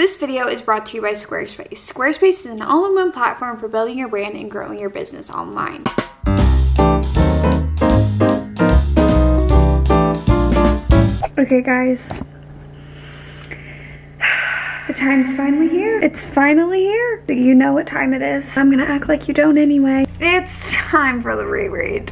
This video is brought to you by Squarespace. Squarespace is an all-in-one platform for building your brand and growing your business online. Okay guys, the time's finally here. It's finally here. Do you know what time it is. I'm gonna act like you don't anyway. It's time for the reread.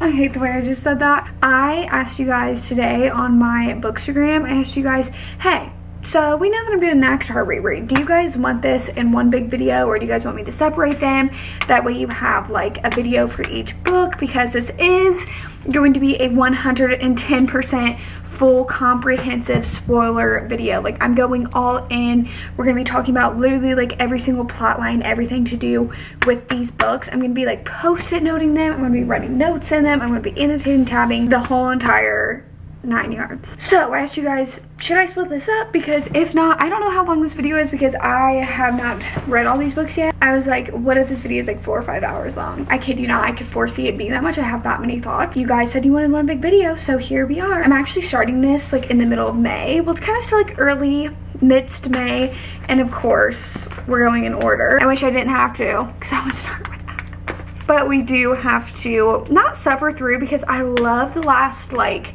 I hate the way I just said that. I asked you guys today on my Bookstagram, I asked you guys, hey, so we know that I'm doing an ACOTAR reread. Do you guys want this in one big video or do you guys want me to separate them? That way you have like a video for each book because this is going to be a 110% full comprehensive spoiler video. Like I'm going all in. We're gonna be talking about literally like every single plot line, everything to do with these books. I'm gonna be like post-it noting them. I'm gonna be writing notes in them. I'm gonna be annotating, tabbing the whole entire nine yards. So I asked you guys, should I split this up? Because if not, I don't know how long this video is because I have not read all these books yet. I was like, what if this video is like four or five hours long? I kid you not, I could foresee it being that much. I have that many thoughts. You guys said you wanted one big video, so here we are. I'm actually starting this like in the middle of May. Well, it's kind of still like early midst May. And of course, we're going in order. I wish I didn't have to because I would start with that. But we do have to not suffer through because I love the last like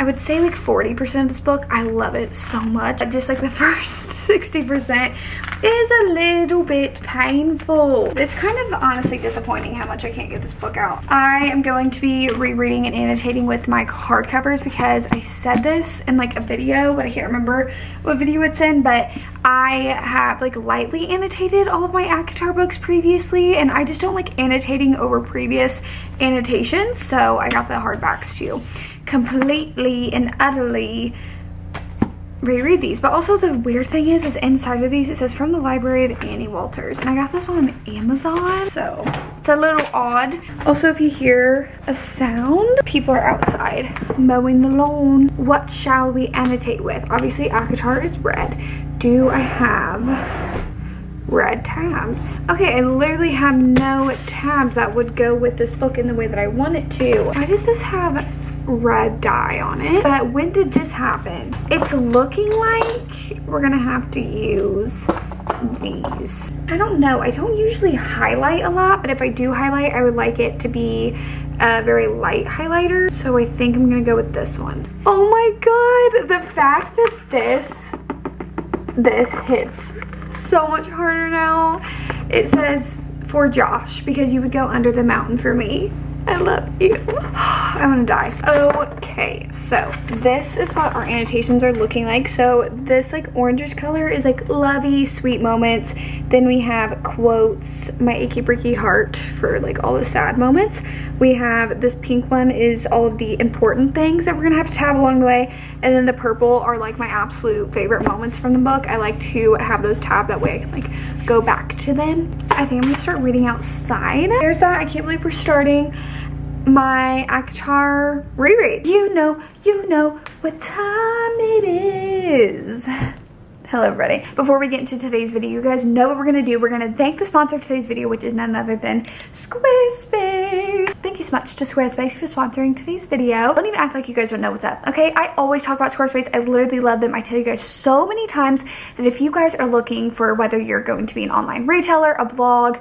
I would say like 40% of this book. I love it so much. Just like the first 60% is a little bit painful. It's kind of honestly disappointing how much I can't get this book out. I am going to be rereading and annotating with my hardcovers because I said this in like a video, but I can't remember what video it's in, but I have like lightly annotated all of my ACOTAR books previously and I just don't like annotating over previous annotations. So I got the hardbacks too completely and utterly reread these. But also the weird thing is, is inside of these, it says from the library of Annie Walters. And I got this on Amazon. So it's a little odd. Also, if you hear a sound, people are outside mowing the lawn. What shall we annotate with? Obviously, ACOTAR is red. Do I have red tabs. Okay, I literally have no tabs that would go with this book in the way that I want it to. Why does this have red dye on it. But when did this happen? It's looking like we're gonna have to use these. I don't know, I don't usually highlight a lot, but if I do highlight, I would like it to be a very light highlighter. So I think I'm gonna go with this one. Oh my God, the fact that this, this hits so much harder now. It says for Josh because you would go under the mountain for me. I love you. I want to die. Okay, so this is what our annotations are looking like. So this like orangish color is like lovey, sweet moments. Then we have quotes, my achy breaky heart for like all the sad moments. We have this pink one is all of the important things that we're gonna have to tab along the way. And then the purple are like my absolute favorite moments from the book. I like to have those tab that way I can like go back to them. I think I'm gonna start reading outside. There's that, I can't believe we're starting my ACOTAR reread. You know, you know what time it is. Hello everybody. Before we get into today's video, you guys know what we're gonna do. We're gonna thank the sponsor of today's video, which is none other than Squarespace. Thank you so much to Squarespace for sponsoring today's video. Don't even act like you guys don't know what's up, okay? I always talk about Squarespace. I literally love them. I tell you guys so many times that if you guys are looking for whether you're going to be an online retailer, a blog,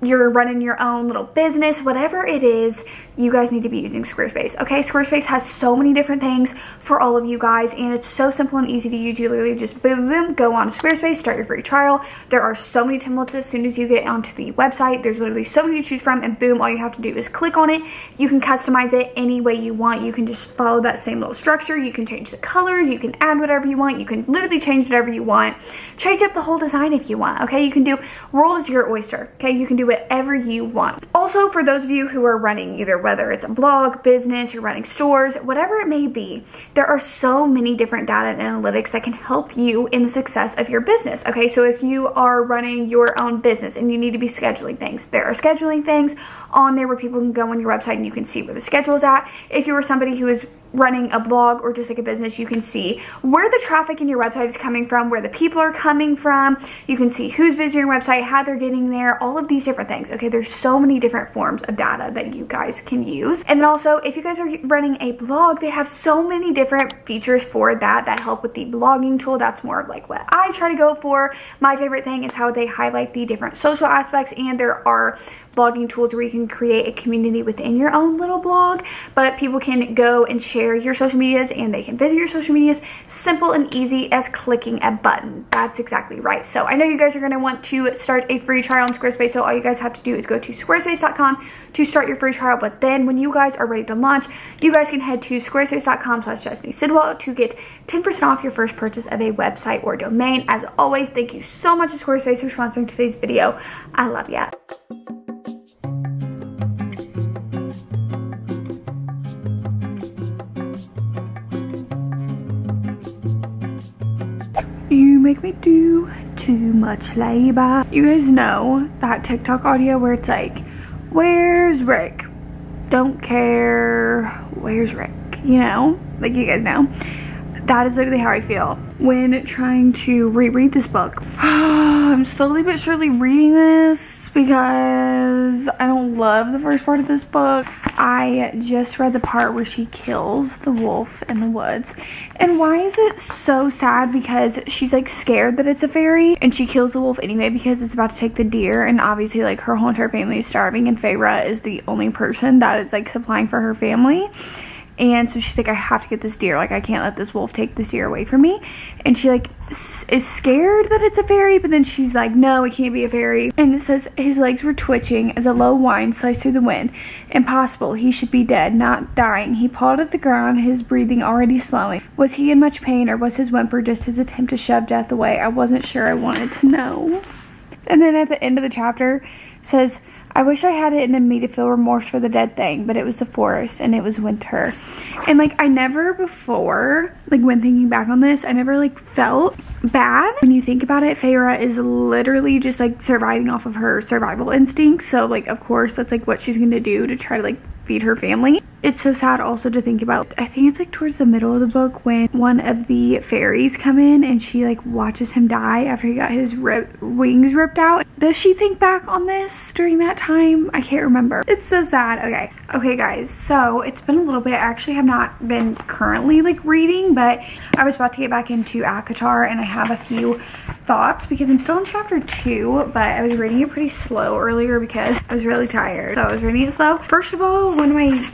you're running your own little business, whatever it is, you guys need to be using Squarespace, okay? Squarespace has so many different things for all of you guys, and it's so simple and easy to use. You literally just boom, boom, go on Squarespace, start your free trial. There are so many templates as soon as you get onto the website. There's literally so many to choose from, and boom, all you have to do is click on it. You can customize it any way you want. You can just follow that same little structure. You can change the colors. You can add whatever you want. You can literally change whatever you want. Change up the whole design if you want, okay? You can do, world is your oyster, okay? You can do whatever you want. Also, for those of you who are running either whether it's a blog, business, you're running stores, whatever it may be, there are so many different data and analytics that can help you in the success of your business. Okay, so if you are running your own business and you need to be scheduling things, there are scheduling things on there where people can go on your website and you can see where the schedule is at. If you are somebody who is running a blog or just like a business, you can see where the traffic in your website is coming from, where the people are coming from. You can see who's visiting your website, how they're getting there, all of these different things. Okay, there's so many different forms of data that you guys can use. And then also, if you guys are running a blog, they have so many different features for that that help with the blogging tool. That's more of like what I try to go for. My favorite thing is how they highlight the different social aspects and there are blogging tools where you can create a community within your own little blog, but people can go and share your social medias and they can visit your social medias. Simple and easy as clicking a button. That's exactly right. So I know you guys are gonna want to start a free trial on Squarespace, so all you guys have to do is go to squarespace.com to start your free trial, but then when you guys are ready to launch, you guys can head to squarespace.com slash Sidwell to get 10% off your first purchase of a website or domain. As always, thank you so much to Squarespace for sponsoring today's video. I love ya. You make me do too much labor. You guys know that TikTok audio where it's like, where's Rick? Don't care. Where's Rick? You know, like you guys know. That is literally how I feel when trying to reread this book. I'm slowly but surely reading this because I don't love the first part of this book. I just read the part where she kills the wolf in the woods. And why is it so sad? Because she's like scared that it's a fairy and she kills the wolf anyway because it's about to take the deer. And obviously, like her whole entire family is starving, and Feyre is the only person that is like supplying for her family. And so she's like, I have to get this deer. Like, I can't let this wolf take this deer away from me. And she, like, is scared that it's a fairy, but then she's like, no, it can't be a fairy. And it says, his legs were twitching as a low whine sliced through the wind. Impossible. He should be dead, not dying. He pawed at the ground, his breathing already slowing. Was he in much pain, or was his whimper just his attempt to shove death away? I wasn't sure. I wanted to know. And then at the end of the chapter, says, I wish I had it in me to feel remorse for the dead thing, but it was the forest and it was winter. And like I never before, like when thinking back on this, I never like felt bad. When you think about it, Feyre is literally just like surviving off of her survival instincts. So like of course that's like what she's gonna do to try to like feed her family. It's so sad also to think about. I think it's like towards the middle of the book when one of the fairies come in and she like watches him die after he got his rip wings ripped out. Does she think back on this during that time? I can't remember. It's so sad. Okay. Okay guys, so it's been a little bit. I actually have not been currently like reading, but I was about to get back into ACOTAR and I have a few thoughts because I'm still in chapter two, but I was reading it pretty slow earlier because I was really tired. So I was reading it slow. First of all, one of my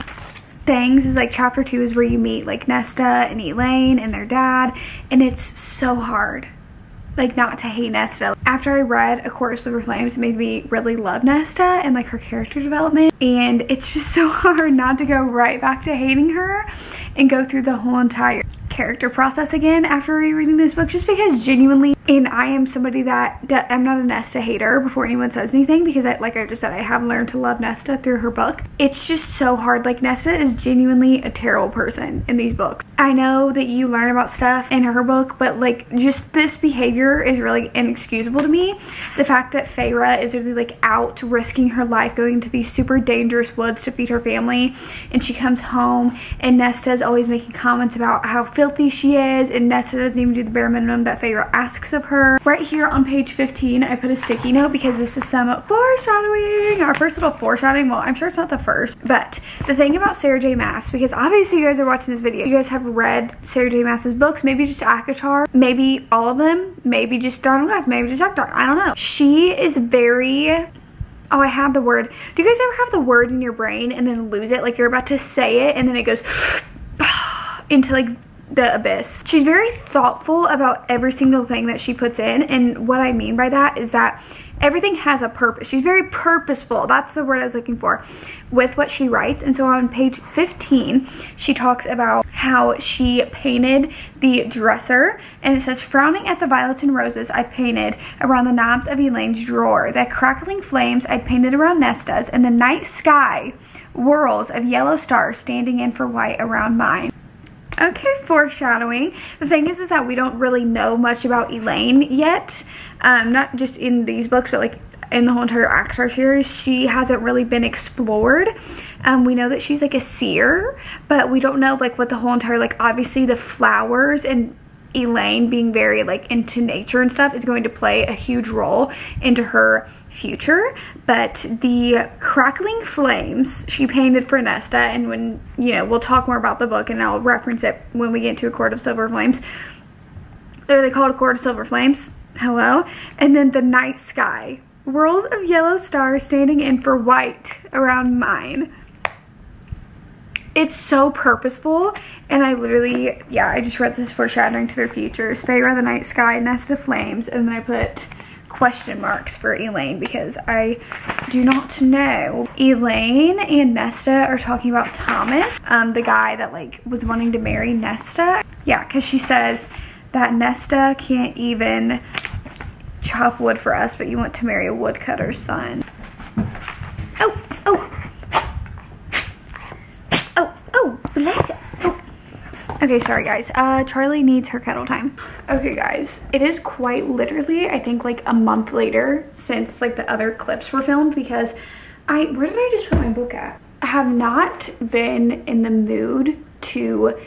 things is like chapter two is where you meet like Nesta and Elain and their dad and it's so hard like not to hate Nesta. After I read A Court of Flames, it made me really love Nesta and like her character development. And it's just so hard not to go right back to hating her and go through the whole entire character process again after rereading this book just because genuinely and I am somebody that, I'm not a Nesta hater before anyone says anything because I, like I just said I have learned to love Nesta through her book. It's just so hard like Nesta is genuinely a terrible person in these books. I know that you learn about stuff in her book but like just this behavior is really inexcusable to me. The fact that Feyre is really like out risking her life going into these super dangerous woods to feed her family and she comes home and Nesta is always making comments about how filthy she is and Nesta doesn't even do the bare minimum that Feyre asks of her. Right here on page 15 I put a sticky note because this is some foreshadowing, our first little foreshadowing. Well I'm sure it's not the first but the thing about Sarah J Maas, because obviously you guys are watching this video you guys have read Sarah J Maas's books maybe just ACOTAR maybe all of them maybe just Throne Glass maybe just ACOTAR I don't know. She is very oh I have the word do you guys ever have the word in your brain and then lose it like you're about to say it and then it goes into like the abyss. She's very thoughtful about every single thing that she puts in and what I mean by that is that everything has a purpose. She's very purposeful. That's the word I was looking for with what she writes. And so on page 15, she talks about how she painted the dresser and it says, frowning at the violets and roses I painted around the knobs of Elain's drawer, the crackling flames I painted around Nesta's, and the night sky whirls of yellow stars standing in for white around mine. Okay, foreshadowing. The thing is, is that we don't really know much about Elain yet. Um, not just in these books, but like in the whole entire ACOTAR series, she hasn't really been explored. Um, we know that she's like a seer, but we don't know like what the whole entire, like obviously the flowers and Elain being very like into nature and stuff is going to play a huge role into her future but the crackling flames she painted for Nesta and when you know we'll talk more about the book and I'll reference it when we get to a court of silver flames. Are they called a court of silver flames. Hello. And then the night sky. Worlds of yellow stars standing in for white around mine. It's so purposeful and I literally yeah I just read this foreshadowing to their futures Feyre the night sky Nesta flames and then I put question marks for Elain because I do not know. Elain and Nesta are talking about Thomas, um, the guy that like was wanting to marry Nesta. Yeah, because she says that Nesta can't even chop wood for us, but you want to marry a woodcutter's son. Oh, oh. Oh, oh, bless it. Okay, sorry guys. Uh, Charlie needs her kettle time. Okay guys, it is quite literally, I think like a month later since like the other clips were filmed because I, where did I just put my book at? I have not been in the mood to,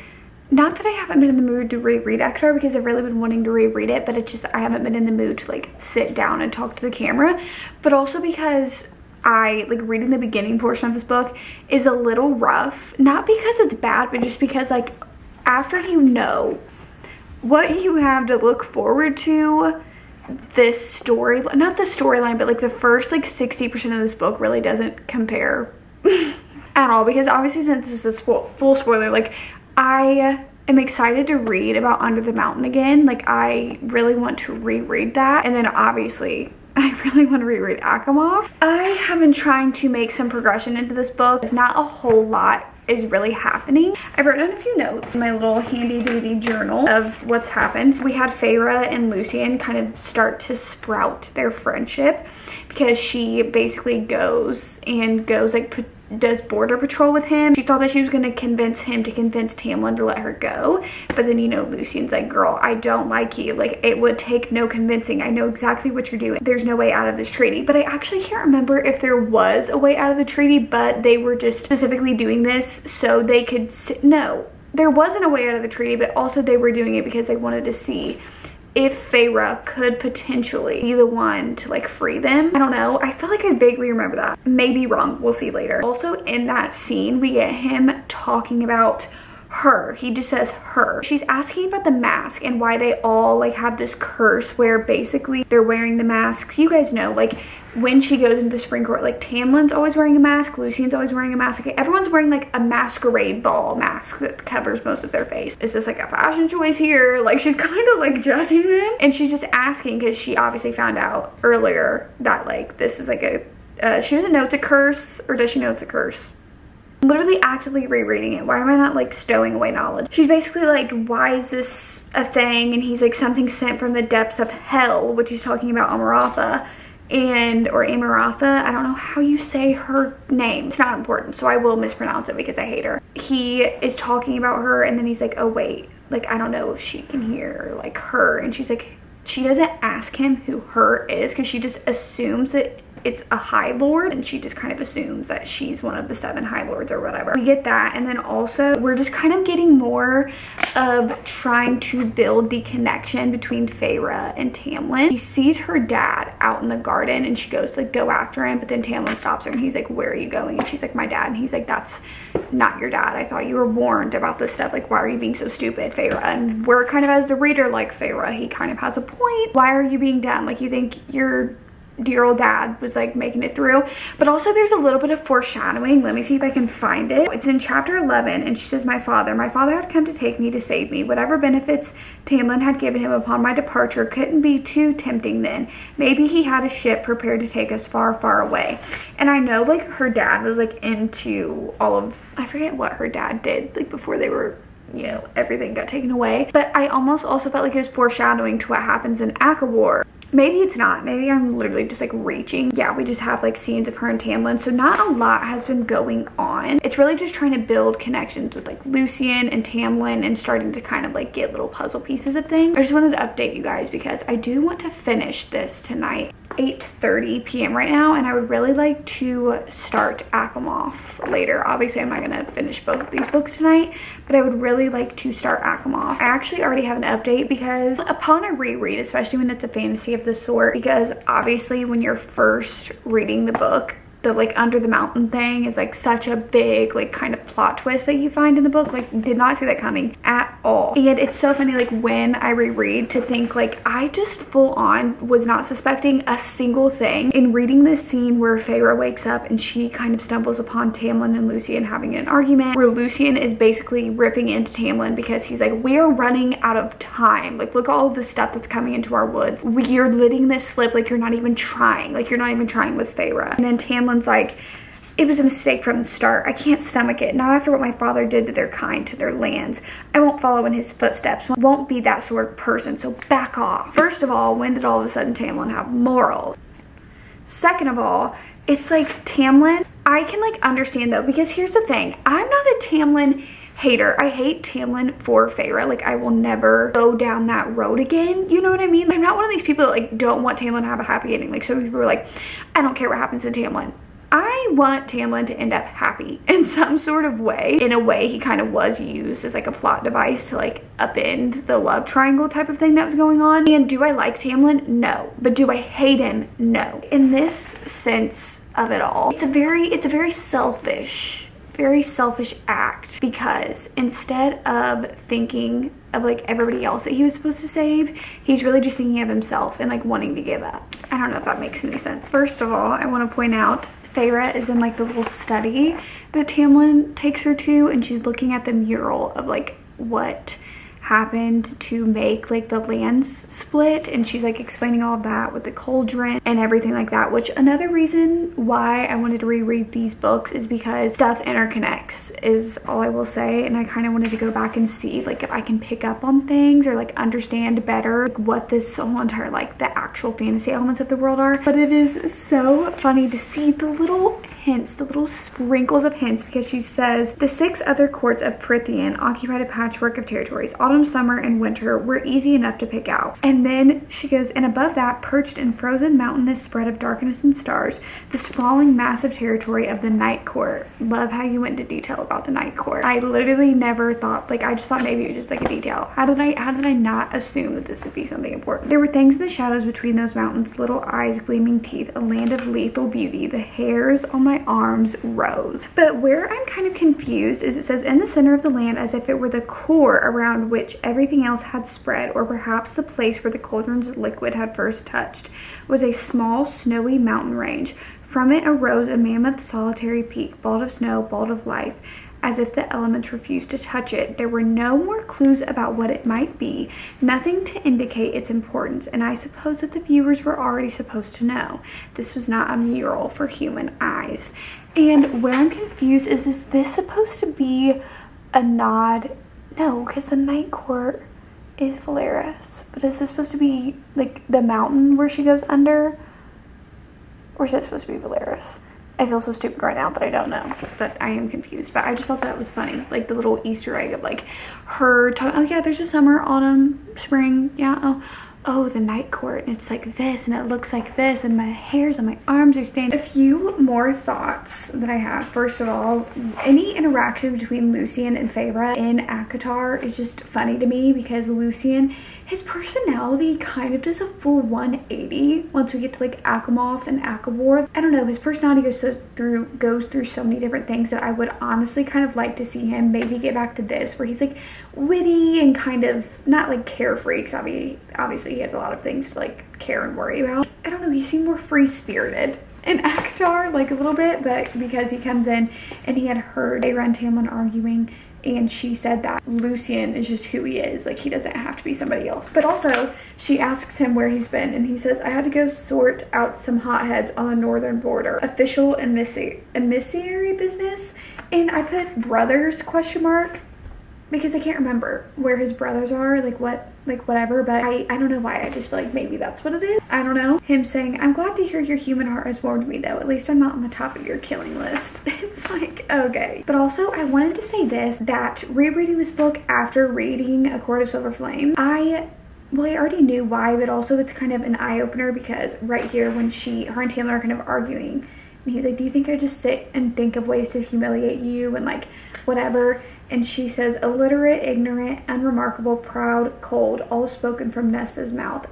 not that I haven't been in the mood to reread ACOTAR because I've really been wanting to reread it, but it's just, I haven't been in the mood to like sit down and talk to the camera, but also because I like reading the beginning portion of this book is a little rough. Not because it's bad, but just because like after you know what you have to look forward to this story not the storyline but like the first like 60 percent of this book really doesn't compare at all because obviously since this is a full spoiler like i am excited to read about under the mountain again like i really want to reread that and then obviously I really want to reread ACOMAF. I have been trying to make some progression into this book. It's not a whole lot is really happening. I wrote down a few notes in my little handy dandy journal of what's happened. We had Feyre and Lucien kind of start to sprout their friendship because she basically goes and goes like does border patrol with him. She thought that she was to convince him to convince Tamlin to let her go. But then, you know, Lucien's like, girl, I don't like you. Like, it would take no convincing. I know exactly what you're doing. There's no way out of this treaty. But I actually can't remember if there was a way out of the treaty, but they were just specifically doing this so they could, no, there wasn't a way out of the treaty, but also they were doing it because they wanted to see if Feyre could potentially be the one to like free them. I don't know. I feel like I vaguely remember that. Maybe wrong. We'll see later. Also in that scene, we get him talking about her. He just says her. She's asking about the mask and why they all like have this curse where basically they're wearing the masks. You guys know like when she goes into the spring court, like Tamlin's always wearing a mask, Lucien's always wearing a mask. Everyone's wearing like a masquerade ball mask that covers most of their face. Is this like a fashion choice here? Like she's kind of like judging them. And she's just asking because she obviously found out earlier that like this is like a, uh, she doesn't know it's a curse or does she know it's a curse? Literally actively rereading it. Why am I not like stowing away knowledge? She's basically like, why is this a thing? And he's like, something sent from the depths of hell, which he's talking about Amarantha and or Amaratha. I don't know how you say her name. It's not important, so I will mispronounce it because I hate her. He is talking about her and then he's like, oh wait, like I don't know if she can hear like her. And she's like, she doesn't ask him who her is because she just assumes that it's a High Lord and she just kind of assumes that she's one of the seven High Lords or whatever. We get that and then also we're just kind of getting more of trying to build the connection between Feyre and Tamlin. She sees her dad out in the garden and she goes to like, go after him but then Tamlin stops her and he's like where are you going and she's like my dad and he's like that's not your dad. I thought you were warned about this stuff like why are you being so stupid Feyre and we're kind of as the reader like Feyre he kind of has a point. Why are you being dumb? Like you think you're dear old dad was like making it through. But also there's a little bit of foreshadowing. Let me see if i can find it. It's in chapter 11 and she says my father my father had come to take me to save me. Whatever benefits tamlin had given him upon my departure couldn't be too tempting then. Maybe he had a ship prepared to take us far far away. And i know like her dad was like into all of i forget what her dad did like before they were you know, everything got taken away. But I almost also felt like it was foreshadowing to what happens in ACOWAR maybe it's not. Maybe i'm literally just like reaching. Yeah we just have like scenes of her and tamlin so not a lot has been going on. It's really just trying to build connections with like lucien and tamlin and starting to kind of like get little puzzle pieces of things. I just wanted to update you guys because i do want to finish this tonight 8.30 p.m. right now and I would really like to start ACOMAF later. Obviously, I'm not going to finish both of these books tonight, but I would really like to start ACOMAF. I actually already have an update because upon a reread, especially when it's a fantasy of this sort, because obviously when you're first reading the book, the like under the mountain thing is like such a big like kind of plot twist that you find in the book like did not see that coming at all. And it's so funny like when i reread to think like i just full on was not suspecting a single thing. In reading this scene where Feyre wakes up and she kind of stumbles upon Tamlin and Lucien having an argument where Lucien is basically ripping into Tamlin because he's like we're running out of time. Like look all the stuff that's coming into our woods. You're letting this slip. Like you're not even trying. Like you're not even trying with Feyre. And then Tamlin someone's like, it was a mistake from the start. I can't stomach it. Not after what my father did to their kind, to their lands. I won't follow in his footsteps. Won't be that sort of person, so back off. First of all, when did all of a sudden Tamlin have morals? Second of all, it's like Tamlin, I can like understand though, because here's the thing. I'm not a Tamlin hater. I hate Tamlin for Feyre. Like I will never go down that road again. You know what I mean? I'm not one of these people that like don't want Tamlin to have a happy ending. Like some people are like, I don't care what happens to Tamlin. I want Tamlin to end up happy in some sort of way. In a way, he kind of was used as like a plot device to like upend the love triangle type of thing that was going on. And do I like Tamlin? No. But do I hate him? No. In this sense of it all, it's a very, it's a very selfish very selfish act because instead of thinking of like everybody else that he was supposed to save, he's really just thinking of himself and like wanting to give up. I don't know if that makes any sense. First of all, I want to point out Feyre is in like the little study that Tamlin takes her to and she's looking at the mural of like what happened to make like the lands split and she's like explaining all of that with the cauldron and everything like that which another reason why I wanted to reread these books is because stuff interconnects is all I will say and I kind of wanted to go back and see like if I can pick up on things or like understand better like, what this whole entire like the actual fantasy elements of the world are. But it is so funny to see the little hints the little sprinkles of hints because she says the six other courts of Prythian occupied a patchwork of territories autumn, summer, and winter were easy enough to pick out. And then she goes, and above that, perched in frozen mountainous spread of darkness and stars, the sprawling massive territory of the night court. Love how you went into detail about the night court. I literally never thought, like, I just thought maybe it was just like a detail. How did I, how did I not assume that this would be something important? There were things in the shadows between those mountains, little eyes, gleaming teeth, a land of lethal beauty. The hairs on my arms rose. But where I'm kind of confused is it says in the center of the land as if it were the core around which everything else had spread, or perhaps the place where the cauldron's liquid had first touched, was a small snowy mountain range. From it arose a mammoth solitary peak, bald of snow, bald of life, as if the elements refused to touch it. There were no more clues about what it might be, nothing to indicate its importance, and I suppose that the viewers were already supposed to know. This was not a mural for human eyes. And where I'm confused is, is this supposed to be a nod no, because the night court is Velaris. But is this supposed to be like the mountain where she goes under? Or is that supposed to be Velaris? I feel so stupid right now that I don't know, but I am confused. But I just thought that was funny, like the little Easter egg of like her talking. Oh yeah, there's a summer, autumn, spring. Yeah. Oh, oh, the night court, and it's like this, and it looks like this, and my hairs on my arms are stained. A few more thoughts that I have. First of all, any interaction between Lucien and Feyre in ACOTAR is just funny to me because Lucien his personality kind of does a full 180 once we get to like ACOMAF and ACOWAR. I don't know, his personality goes so through goes through so many different things that I would honestly kind of like to see him maybe get back to this where he's like witty and kind of not like carefree because obviously, he has a lot of things to like care and worry about. I don't know, he seemed more free-spirited. In ACOTAR like a little bit but because he comes in and he had heard and Tamlin arguing and she said that Lucien is just who he is like he doesn't have to be somebody else. But also she asks him where he's been and he says I had to go sort out some hotheads on the northern border official emissary business. And I put brothers question mark because I can't remember where his brothers are, like what, like whatever, but I, I don't know why. I just feel like maybe that's what it is. I don't know. Him saying, I'm glad to hear your human heart has warmed me though. At least I'm not on the top of your killing list. It's like, okay. But also I wanted to say this, that rereading this book after reading A Court of Silver Flame, I well, I already knew why, but also it's kind of an eye opener because right here when she, her and Taylor are kind of arguing, and he's like, do you think I just sit and think of ways to humiliate you and like whatever? And she says, illiterate, ignorant, unremarkable, proud, cold, all spoken from Nesta's mouth,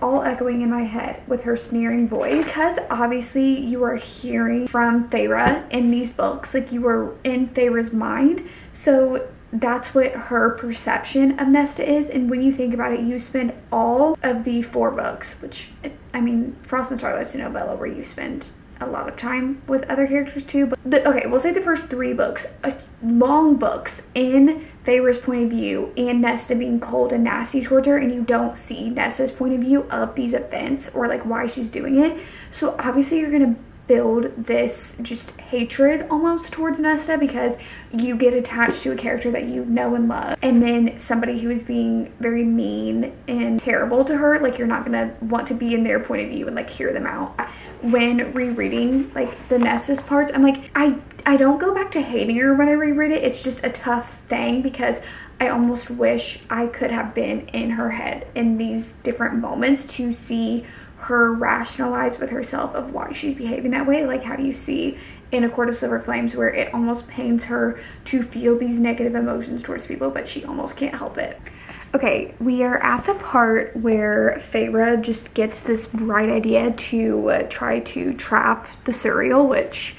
all echoing in my head with her sneering voice. Because obviously you are hearing from Feyre in these books, like you are in Feyre's mind. So that's what her perception of Nesta is. And when you think about it, you spend all of the four books, which, I mean, Frost and Starlight's a novella where you spend a lot of time with other characters too. But the, okay, we'll say the first three books, uh, long books in Feyre's point of view and Nesta being cold and nasty towards her and you don't see Nesta's point of view of these events or like why she's doing it. So obviously you're gonna build this just hatred almost towards Nesta because you get attached to a character that you know and love and then somebody who is being very mean and terrible to her like you're not gonna want to be in their point of view and like hear them out. When rereading like the Nesta's parts I'm like I I don't go back to hating her when I reread it. It's just a tough thing because I almost wish I could have been in her head in these different moments to see her rationalize with herself of why she's behaving that way. Like how you see in a court of silver flames where it almost pains her to feel these negative emotions towards people but she almost can't help it? Okay we are at the part where Feyre just gets this bright idea to uh, try to trap the Suriel which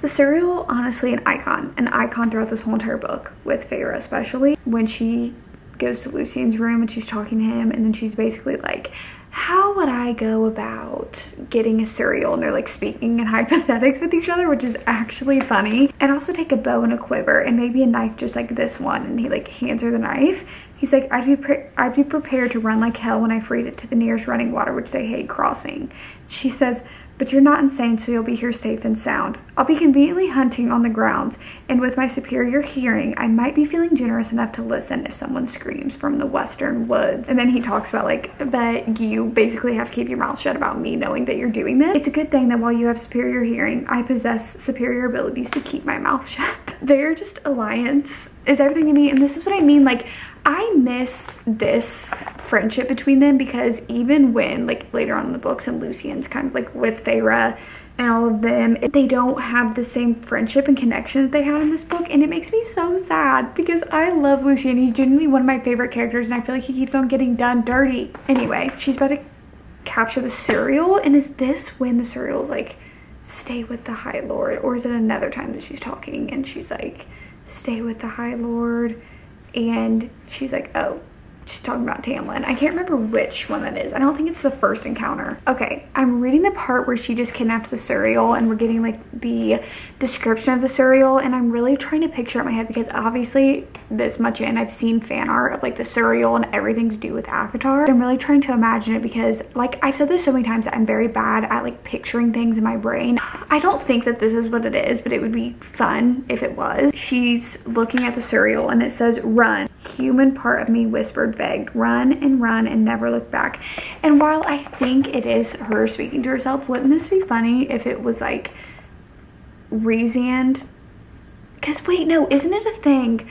the Suriel honestly an icon an icon throughout this whole entire book with Feyre especially. When she goes to Lucien's room and she's talking to him and then she's basically like how would I go about getting a Suriel? And they're like speaking in hypothetics with each other, which is actually funny. And also take a bow and a quiver and maybe a knife just like this one. And he like hands her the knife. He's like, I'd be, I'd be prepared to run like hell when I freed it to the nearest running water, which they hate crossing. She says, but you're not insane, so you'll be here safe and sound. I'll be conveniently hunting on the grounds, and with my superior hearing, I might be feeling generous enough to listen if someone screams from the western woods. And then he talks about like, but you basically have to keep your mouth shut about me knowing that you're doing this. It's a good thing that while you have superior hearing, I possess superior abilities to keep my mouth shut. They're just alliance is everything to me, and this is what I mean. Like, I miss this friendship between them because even when like later on in the books and Lucien's kind of like with Feyre and all of them, they don't have the same friendship and connection that they had in this book. And it makes me so sad because I love Lucien. He's genuinely one of my favorite characters and I feel like he keeps on getting done dirty. Anyway, she's about to capture the Suriel. And is this when the Suriel's like, stay with the High Lord? Or is it another time that she's talking and she's like, stay with the High Lord? And she's like, oh, she's talking about Tamlin. I can't remember which one that is. I don't think it's the first encounter. Okay, I'm reading the part where she just kidnapped the Suriel and we're getting like the description of the Suriel and I'm really trying to picture it in my head because obviously this much in I've seen fan art of like the Suriel and everything to do with ACOTAR. I'm really trying to imagine it because like I've said this so many times I'm very bad at like picturing things in my brain. I don't think that this is what it is but it would be fun if it was. She's looking at the Suriel and it says run. Human part of me whispered begged, run and run and never look back. And while I think it is her speaking to herself, wouldn't this be funny if it was like Rhysand? Because wait, no, isn't it a thing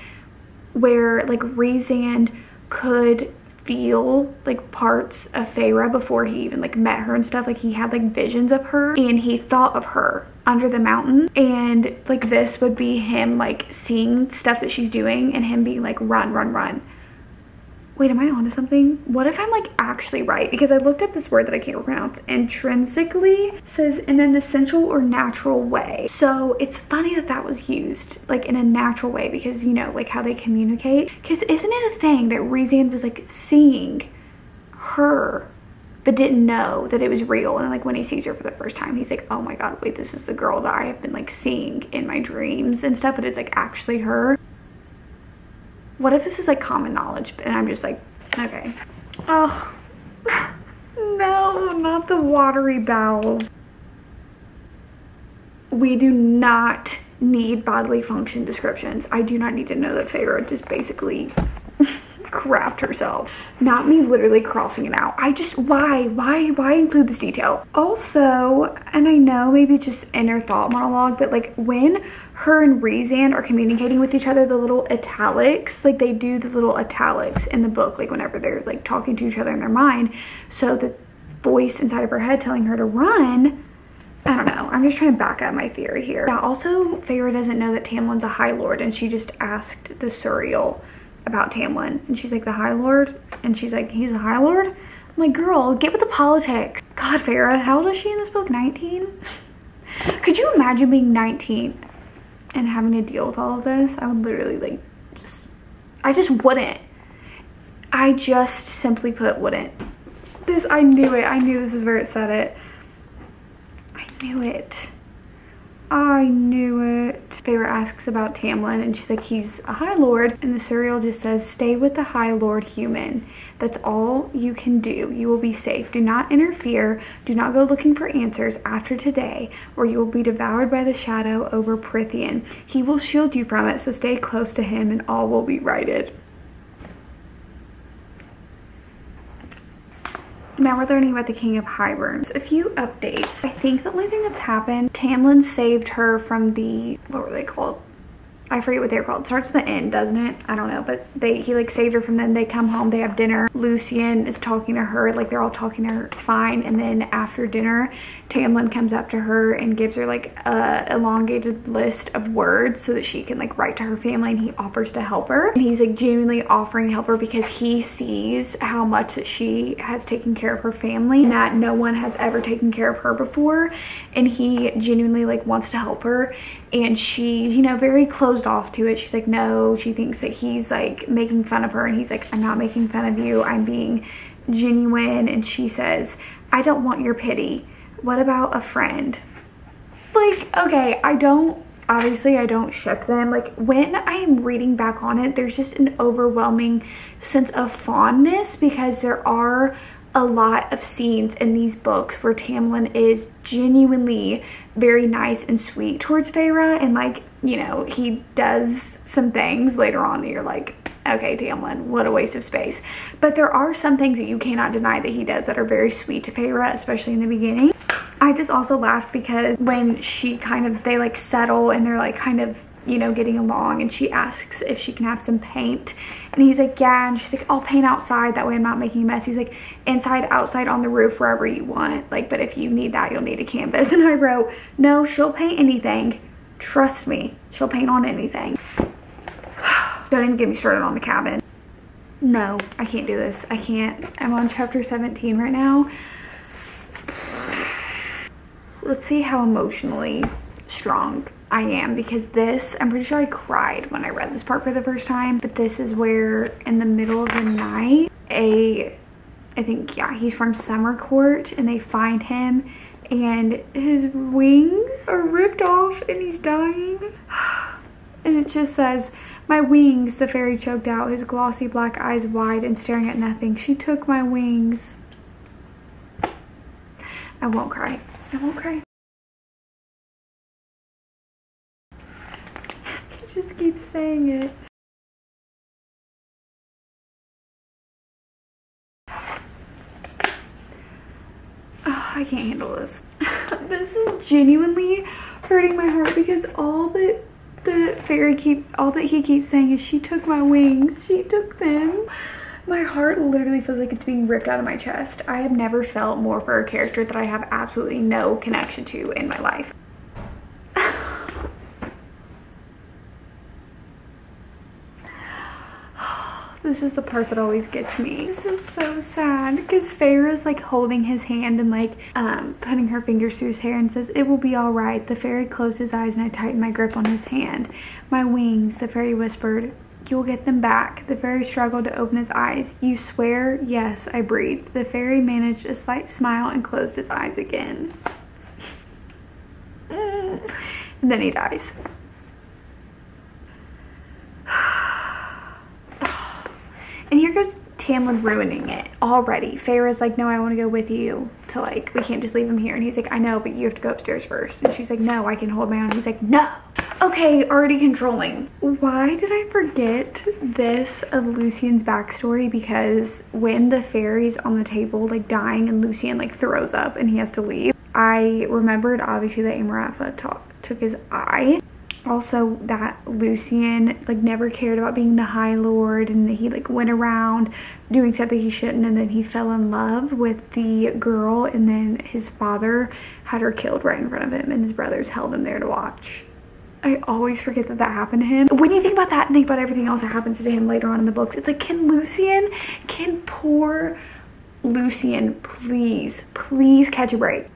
where like Rhysand could feel like parts of Feyre before he even like met her and stuff. Like he had like visions of her and he thought of her under the mountain and like this would be him like seeing stuff that she's doing and him being like run, run, run wait, am I onto something? What if I'm like actually right? Because I looked up this word that I can't pronounce. Intrinsically says in an essential or natural way. So it's funny that that was used like in a natural way because you know, like how they communicate. Because isn't it a thing that Rhysand was like seeing her but didn't know that it was real and like when he sees her for the first time he's like oh my god wait this is the girl that i have been like seeing in my dreams and stuff but it's like actually her what if this is like common knowledge and I'm just like, okay. Oh, no, not the watery bowels. We do not need bodily function descriptions. I do not need to know that Feyre just basically crapped herself. Not me literally crossing it out. I just, why, why, why include this detail? Also, and I know maybe just inner thought monologue, but like when her and Rhysand are communicating with each other, the little italics, like they do the little italics in the book, like whenever they're like talking to each other in their mind. So the voice inside of her head telling her to run, I don't know. I'm just trying to back up my theory here. Yeah, also, Feyre doesn't know that Tamlin's a High Lord, and she just asked the Suriel about Tamlin. And she's like, the High Lord? And she's like, he's a High Lord? I'm like, girl, get with the politics. God, Feyre, how old is she in this book? 19? Could you imagine being 19 and having to deal with all of this? I would literally, like, just, I just wouldn't. I just simply put wouldn't. This, I knew it. I knew this is where it said it I knew it. I knew it. Feyre asks about Tamlin and she's like, he's a High Lord. And the Suriel just says, stay with the High Lord human. That's all you can do. You will be safe. Do not interfere. Do not go looking for answers after today or you will be devoured by the shadow over Prythian. He will shield you from it, so stay close to him and all will be righted. Now we're learning about the King of Hybern. A few updates. I think the only thing that's happened, Tamlin saved her from the, what were they called? I forget what they're called. It starts with the N, doesn't it? I don't know, but they he like saved her from them. They come home, they have dinner. Lucien is talking to her, like they're all talking to her fine. And then after dinner, Tamlin comes up to her and gives her like a elongated list of words so that she can like write to her family and he offers to help her. And he's like genuinely offering to help her because he sees how much that she has taken care of her family and that no one has ever taken care of her before. And he genuinely like wants to help her and she's, you know, very closed off to it. She's like, no, she thinks that he's like making fun of her and he's like, I'm not making fun of you. I'm being genuine. And she says, I don't want your pity. What about a friend? Like, okay, I don't, obviously I don't ship them. Like when I am reading back on it, there's just an overwhelming sense of fondness because there are a lot of scenes in these books where Tamlin is genuinely very nice and sweet towards Feyre and like, you know, he does some things later on that you're like, okay, Tamlin, what a waste of space. But there are some things that you cannot deny that he does that are very sweet to Feyre, especially in the beginning. I just also laughed because when she kind of, they like settle and they're like kind of you know, getting along and she asks if she can have some paint. And he's like, yeah. And she's like, I'll paint outside. That way I'm not making a mess. He's like, inside, outside, on the roof, wherever you want. Like, but if you need that, you'll need a canvas. And I wrote, no, she'll paint anything. Trust me, she'll paint on anything. Don't even get me started on the cabin. No, I can't do this. I can't. I'm on chapter 17 right now. Let's see how emotionally strong I am because this, I'm pretty sure I cried when I read this part for the first time, but this is where in the middle of the night, a, I think, yeah, he's from Summer Court and they find him and his wings are ripped off and he's dying. And it just says, my wings, the fairy choked out, his glossy black eyes wide and staring at nothing. She took my wings. I won't cry. I won't cry. just keep saying it. Oh, I can't handle this. this is genuinely hurting my heart because all that the fairy keep all that he keeps saying is she took my wings she took them. My heart literally feels like it's being ripped out of my chest. I have never felt more for a character that i have absolutely no connection to in my life This is the part that always gets me. This is so sad because is like holding his hand and like um, putting her fingers through his hair and says, it will be all right. The fairy closed his eyes and I tightened my grip on his hand. My wings, the fairy whispered, You'll get them back. The fairy struggled to open his eyes. You swear? Yes, I breathed. The fairy managed a slight smile and closed his eyes again. and then he dies. And here goes Tamlin ruining it already. Feyre's like, no, I want to go with you to like, we can't just leave him here. And he's like, I know, but you have to go upstairs first. And she's like, no, I can hold my own. He's like, no. Okay, already controlling. Why did I forget this of Lucien's backstory? Because when the fairy's on the table, like dying and Lucien like throws up and he has to leave, I remembered obviously that Amoratha took his eye also that Lucien like never cared about being the High Lord and he like went around doing stuff that he shouldn't and then he fell in love with the girl and then his father had her killed right in front of him and his brothers held him there to watch. I always forget that that happened to him. When you think about that and think about everything else that happens to him later on in the books, it's like, can Lucien, can poor Lucien please, please catch a break?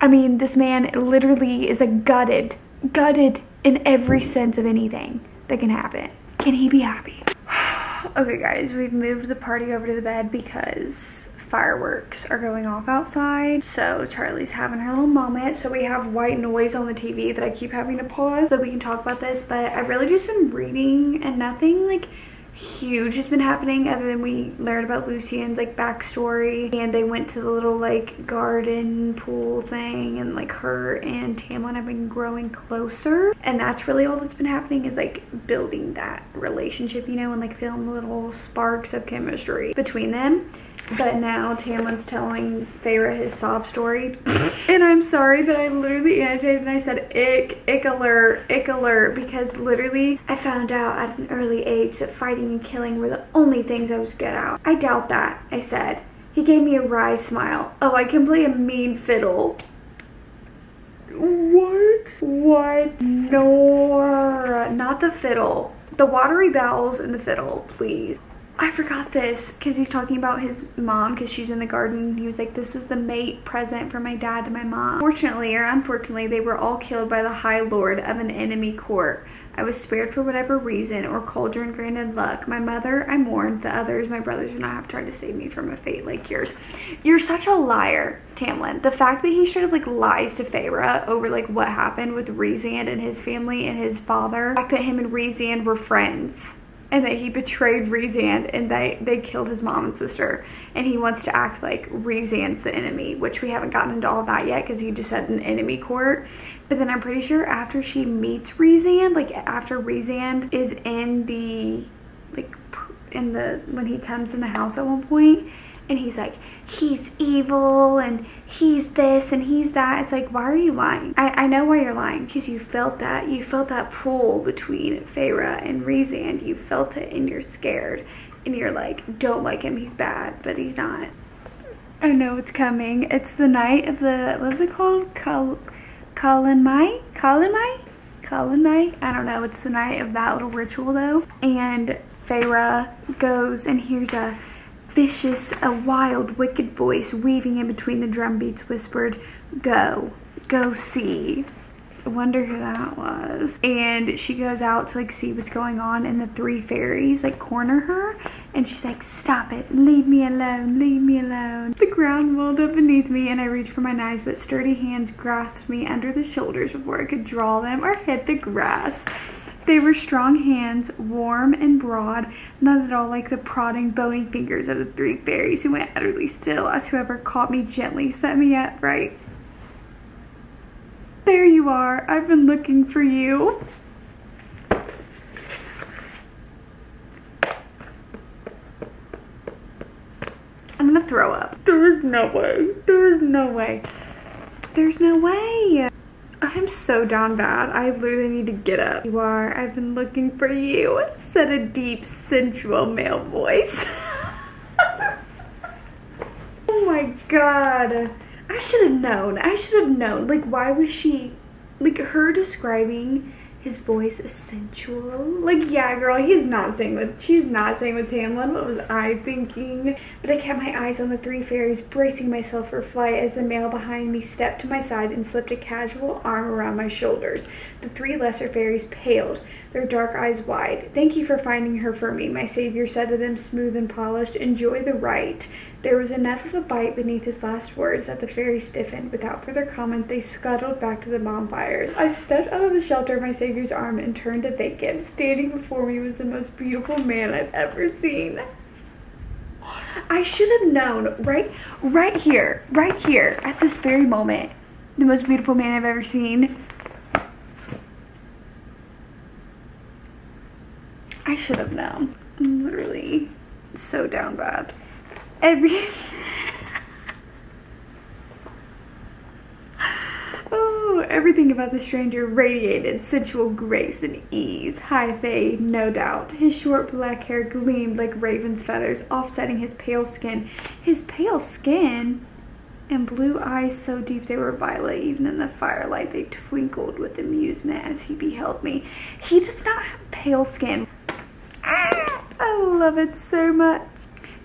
I mean, this man literally is a gutted gutted in every sense of anything that can happen. Can he be happy? okay guys, we've moved the party over to the bed because fireworks are going off outside. So Charlie's having her little moment. So we have white noise on the TV that I keep having to pause so we can talk about this. But I've really just been reading and nothing like huge has been happening other than we learned about Lucien's like backstory and they went to the little like garden pool thing and like her and Tamlin have been growing closer. And that's really all that's been happening is like building that relationship you know and like feeling little sparks of chemistry between them but now Tamlin's telling Feyre his sob story. and I'm sorry that I literally annotated and I said ick, ick alert, ick alert, because literally I found out at an early age that fighting and killing were the only things I was good at. I doubt that, I said. He gave me a wry smile. Oh, I can play a mean fiddle. What? What? No, not the fiddle. The watery bowels and the fiddle, please. I forgot this because he's talking about his mom because she's in the garden. He was like, this was the mate present from my dad to my mom. Fortunately or unfortunately, they were all killed by the High Lord of an enemy court. I was spared for whatever reason or cauldron granted luck. My mother, I mourned. The others, my brothers and I have tried to save me from a fate like yours. You're such a liar, Tamlin. The fact that he should have like lies to Feyre over like what happened with Rhysand and his family and his father. The fact that him and Rhysand were friends and that he betrayed Rhysand and they, they killed his mom and sister. And he wants to act like Rhysand's the enemy, which we haven't gotten into all that yet because he just had an enemy court. But then I'm pretty sure after she meets Rhysand, like after Rhysand is in the, like in the, when he comes in the house at one point, and he's like, he's evil and he's this and he's that. It's like, why are you lying? I, I know why you're lying because you felt that. You felt that pull between Feyre and Rhysand. You felt it and you're scared and you're like, don't like him, he's bad, but he's not. I know it's coming. It's the night of the, what's it called? Col Calanmai? Colin Mai? Calanmai? I don't know. It's the night of that little ritual though. And Feyre goes and hears a vicious, a wild, wicked voice weaving in between the drum beats whispered, Go, go see. I wonder who that was. And she goes out to like see what's going on and the three fairies like corner her and she's like, stop it, leave me alone, leave me alone. The ground rolled up beneath me and I reached for my knives but sturdy hands grasped me under the shoulders before I could draw them or hit the grass. They were strong hands, warm and broad, not at all like the prodding, bony fingers of the three fairies who went utterly still as whoever caught me gently set me up right. There you are. I've been looking for you. I'm gonna throw up. There is no way. There is no way. There's no way. I'm so down bad. I literally need to get up. You are. I've been looking for you, said a deep, sensual male voice. oh my god. I should have known. I should have known. Like, why was she, like, her describing his voice is sensual. Like, yeah, girl, he's not staying with, she's not staying with Tamlin. What was I thinking? But I kept my eyes on the three fairies, bracing myself for flight as the male behind me stepped to my side and slipped a casual arm around my shoulders. The three lesser fairies paled, their dark eyes wide. Thank you for finding her for me, my savior said to them, smooth and polished. Enjoy the rite. There was enough of a bite beneath his last words that the fairy stiffened. Without further comment, they scuttled back to the bonfires. I stepped out of the shelter of my savior's arm and turned to thank him. Standing before me was the most beautiful man I've ever seen. I should have known right right here, right here at this very moment. The most beautiful man I've ever seen. I should have known. I'm literally so down bad. Every Oh, everything about the stranger radiated sensual grace and ease. High Fae, no doubt. His short black hair gleamed like raven's feathers, offsetting his pale skin. His pale skin? And blue eyes so deep they were violet. Even in the firelight, they twinkled with amusement as he beheld me. He does not have pale skin. Ah, I love it so much.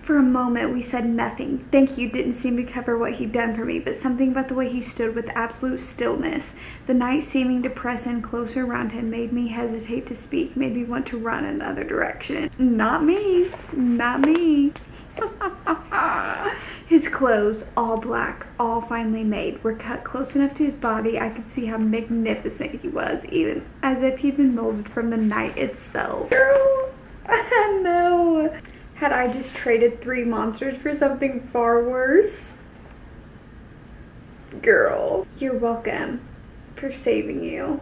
For a moment, we said nothing. Thank you didn't seem to cover what he'd done for me, but something about the way he stood with absolute stillness, the night seeming to press in closer around him, made me hesitate to speak, made me want to run in the other direction. Not me. Not me. his clothes, all black, all finely made, were cut close enough to his body I could see how magnificent he was, even as if he'd been molded from the night itself. Girl, I know had I just traded three monsters for something far worse? Girl, you're welcome for saving you.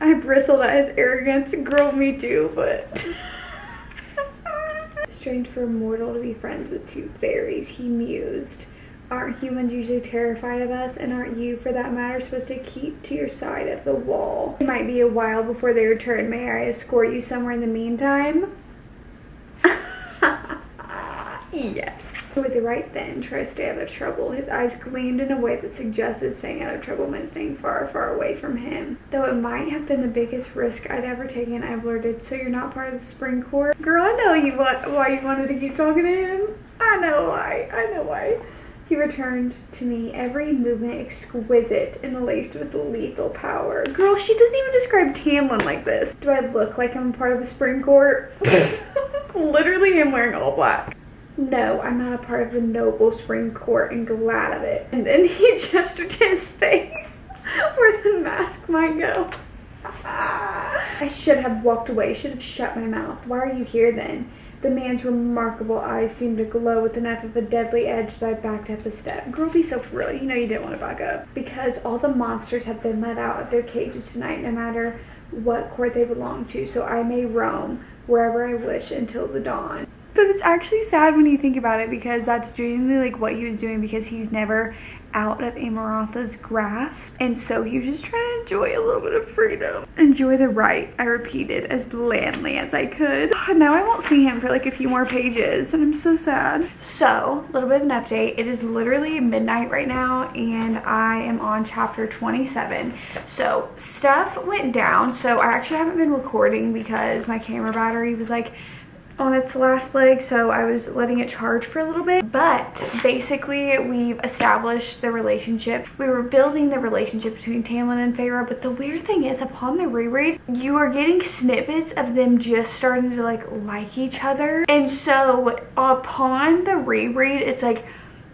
I bristled at his arrogance. Girl, me too, but... Strange for a mortal to be friends with two fairies, he mused. Aren't humans usually terrified of us? And aren't you, for that matter, supposed to keep to your side of the wall? It might be a while before they return. May I escort you somewhere in the meantime? yes. With the right then, try to stay out of trouble. His eyes gleamed in a way that suggested staying out of trouble meant staying far, far away from him. Though it might have been the biggest risk I'd ever taken, I blurted, so you're not part of the spring court? Girl, I know you want, why you wanted to keep talking to him. I know why. I know why. He returned to me, every movement exquisite and laced with lethal power. Girl, she doesn't even describe Tamlin like this. Do I look like I'm part of the spring court? Literally, I'm wearing all black no, I'm not a part of the noble spring court and glad of it. And then he gestured to his face where the mask might go. I should have walked away, should have shut my mouth. Why are you here then? The man's remarkable eyes seemed to glow with enough of a deadly edge that I backed up a step. Girl, be so for real. You know you didn't want to back up. Because all the monsters have been let out of their cages tonight, no matter what court they belong to, so I may roam wherever I wish until the dawn. But it's actually sad when you think about it because that's genuinely like what he was doing because he's never out of Amarantha's grasp. And so he was just trying to enjoy a little bit of freedom. Enjoy the rite, I repeated as blandly as I could. Now I won't see him for like a few more pages and I'm so sad. So, a little bit of an update. It is literally midnight right now and I am on chapter 27. So, stuff went down. So, I actually haven't been recording because my camera battery was like on its last leg so I was letting it charge for a little bit but basically we've established the relationship we were building the relationship between Tamlin and Feyre but the weird thing is upon the reread you are getting snippets of them just starting to like like each other and so upon the reread it's like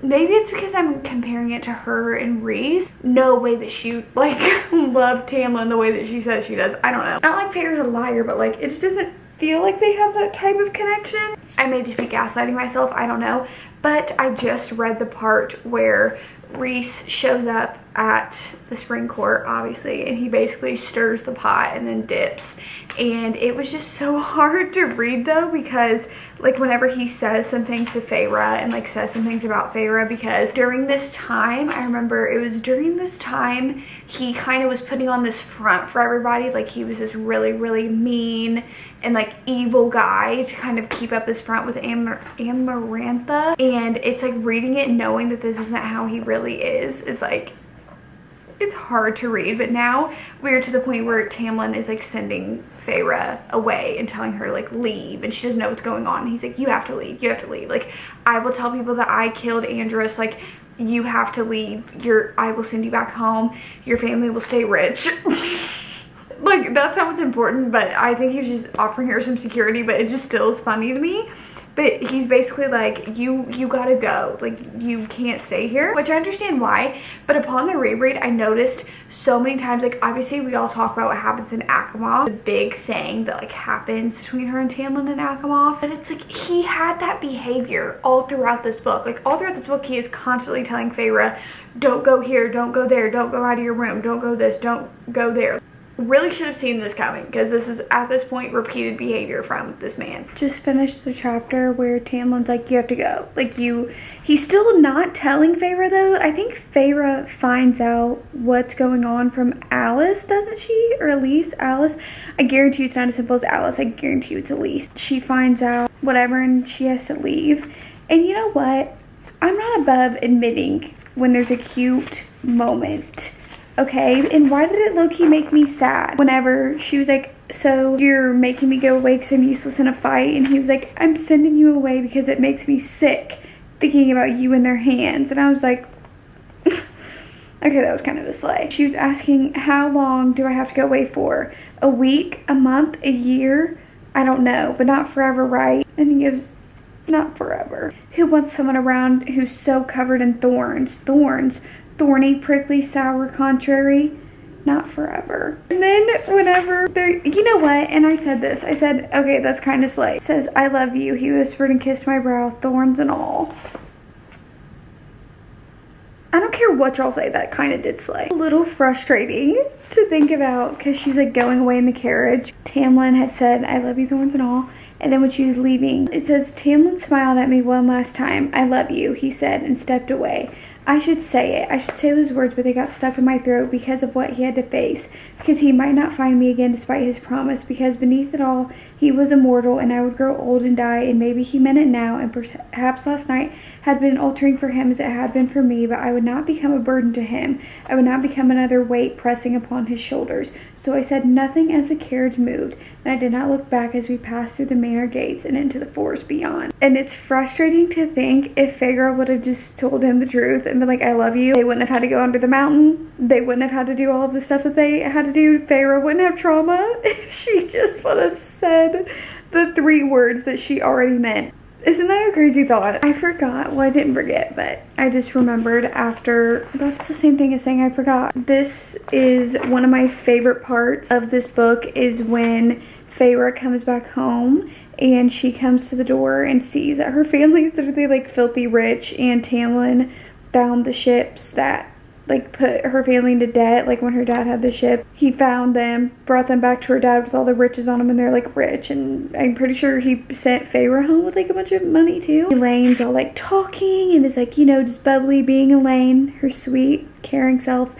maybe it's because I'm comparing it to her and Rhys. No way that she like loved Tamlin the way that she says she does. I don't know. Not like Feyre's a liar, but like it just doesn't feel like they have that type of connection. I may just be gaslighting myself, I don't know. But I just read the part where Rhys shows up at the spring court, obviously, and he basically stirs the pot and then dips. And it was just so hard to read though because like whenever he says some things to Feyre and like says some things about Feyre because during this time, I remember it was during this time he kind of was putting on this front for everybody. Like he was this really, really mean and like evil guy to kind of keep up this front with Amar Amarantha. And it's like reading it knowing that this isn't how he really is is like it's hard to read, but now we're to the point where Tamlin is like sending Feyre away and telling her like leave and she doesn't know what's going on. he's like, you have to leave, you have to leave. Like I will tell people that I killed Andras, like you have to leave. Your I will send you back home. Your family will stay rich. like that's not what's important, but I think he's just offering her some security, but it just still is funny to me but he's basically like, you you gotta go. Like, you can't stay here, which I understand why. But upon the reread, I noticed so many times, like, obviously we all talk about what happens in ACOMAF, the big thing that like happens between her and Tamlin and ACOMAF. But it's like, he had that behavior all throughout this book. Like, all throughout this book, he is constantly telling Feyre, don't go here, don't go there, don't go out of your room, don't go this, don't go there really should have seen this coming because this is at this point repeated behavior from this man. Just finished the chapter where Tamlin's like, you have to go. Like you, he's still not telling Feyre though. I think Feyre finds out what's going on from Alice, doesn't she? Or Elise, Alice. I guarantee it's not as simple as Alice. I guarantee it's Elise. She finds out whatever and she has to leave. And you know what? I'm not above admitting when there's a cute moment okay? And why did it low-key make me sad? Whenever she was like, so you're making me go away because I'm useless in a fight. And he was like, I'm sending you away because it makes me sick thinking about you in their hands. And I was like, okay, that was kind of a slay. She was asking, how long do I have to go away for? A week, a month, a year? I don't know, but not forever, right? And he gives, not forever. Who wants someone around who's so covered in thorns? Thorns thorny, prickly, sour, contrary, not forever. And then whenever they you know what? And I said this, I said, okay, that's kind of slay. It says, I love you. He whispered and kissed my brow, thorns and all. I don't care what y'all say, that kind of did slay. A little frustrating to think about because she's like going away in the carriage. Tamlin had said, I love you, thorns and all. And then when she was leaving, it says, Tamlin smiled at me one last time. I love you, he said, and stepped away. I should say it. I should say those words, but they got stuck in my throat because of what he had to face. Because he might not find me again despite his promise. Because beneath it all, he was immortal and I would grow old and die. And maybe he meant it now. And perhaps last night had been altering for him as it had been for me. But I would not become a burden to him. I would not become another weight pressing upon his shoulders. So I said nothing as the carriage moved, and I did not look back as we passed through the manor gates and into the forest beyond. And it's frustrating to think if Feyre would have just told him the truth and been like, I love you, they wouldn't have had to go under the mountain. They wouldn't have had to do all of the stuff that they had to do. Feyre wouldn't have trauma. she just would have said the three words that she already meant. Isn't that a crazy thought? I forgot. Well, I didn't forget, but I just remembered after. That's the same thing as saying I forgot. This is one of my favorite parts of this book is when Feyre comes back home and she comes to the door and sees that her family is literally like filthy rich and Tamlin found the ships that like put her family into debt like when her dad had the ship. He found them brought them back to her dad with all the riches on them and they're like rich. And i'm pretty sure he sent Feyre home with like a bunch of money too. Elain's all like talking and is like you know just bubbly being elain her sweet caring self.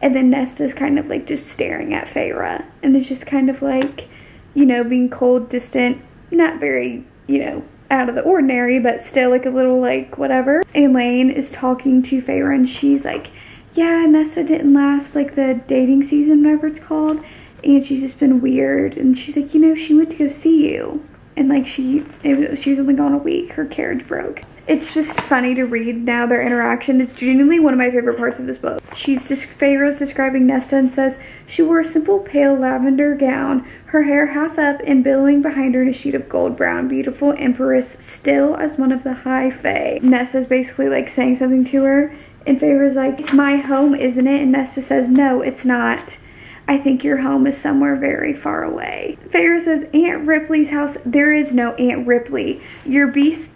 And then nesta's kind of like just staring at Feyre and it's just kind of like you know being cold distant not very you know out of the ordinary but still like a little like whatever. Elain is talking to Feyre and she's like yeah, Nesta didn't last like the dating season, whatever it's called. And she's just been weird. And she's like, you know, she went to go see you. And like she, it, she was only gone a week. Her carriage broke. It's just funny to read now their interaction. It's genuinely one of my favorite parts of this book. She's just, Feyre's describing Nesta and says, she wore a simple pale lavender gown, her hair half up and billowing behind her in a sheet of gold brown, beautiful empress, still as one of the high fae. Nesta's basically like saying something to her and Feyre's like, it's my home, isn't it? And Nesta says, no, it's not. I think your home is somewhere very far away. Feyre says, Aunt Ripley's house. There is no Aunt Ripley. Your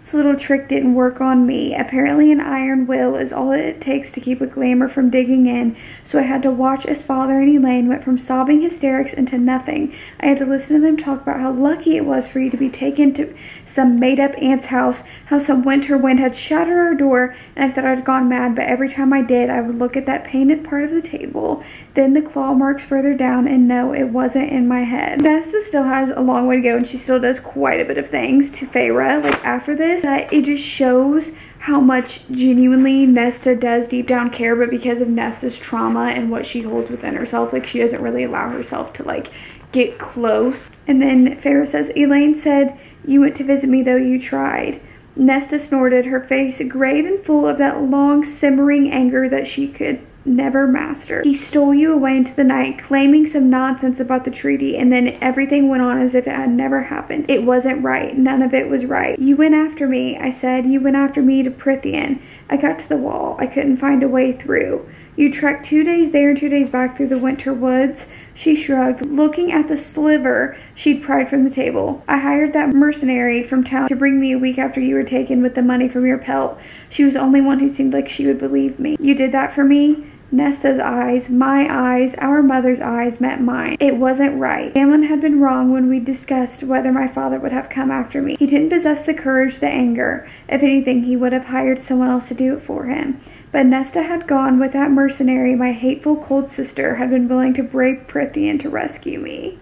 beast's little trick didn't work on me. Apparently an iron will is all it takes to keep a glamour from digging in. So I had to watch as father and Elain went from sobbing hysterics into nothing. I had to listen to them talk about how lucky it was for you to be taken to some made-up aunt's house, how some winter wind had shattered our door, and I thought I'd gone mad, but every time I did, I would look at that painted part of the table, then the claw marks further further down and no, it wasn't in my head. Nesta still has a long way to go and she still does quite a bit of things to Feyre, like after this, that it just shows how much genuinely Nesta does deep down care, but because of Nesta's trauma and what she holds within herself, like she doesn't really allow herself to like get close. And then Feyre says, Elaine said, you went to visit me though you tried. Nesta snorted, her face grave and full of that long simmering anger that she could never master. He stole you away into the night, claiming some nonsense about the treaty, and then everything went on as if it had never happened. It wasn't right. None of it was right. You went after me, I said. You went after me to Prythian. I got to the wall. I couldn't find a way through. You trekked two days there and two days back through the winter woods. She shrugged, looking at the sliver she'd pried from the table. I hired that mercenary from town to bring me a week after you were taken with the money from your pelt. She was the only one who seemed like she would believe me. You did that for me? Nesta's eyes, my eyes, our mother's eyes met mine. It wasn't right. Tamlin had been wrong when we discussed whether my father would have come after me. He didn't possess the courage, the anger. If anything, he would have hired someone else to do it for him. But Nesta had gone with that mercenary. My hateful, cold sister had been willing to brave Prythian to rescue me.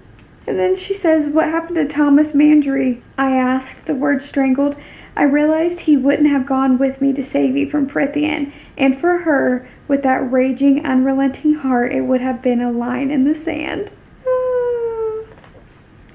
And then she says, What happened to Tomas Mandray? I asked, the word strangled. I realized he wouldn't have gone with me to save you from Prythian, and for her, with that raging, unrelenting heart, it would have been a line in the sand.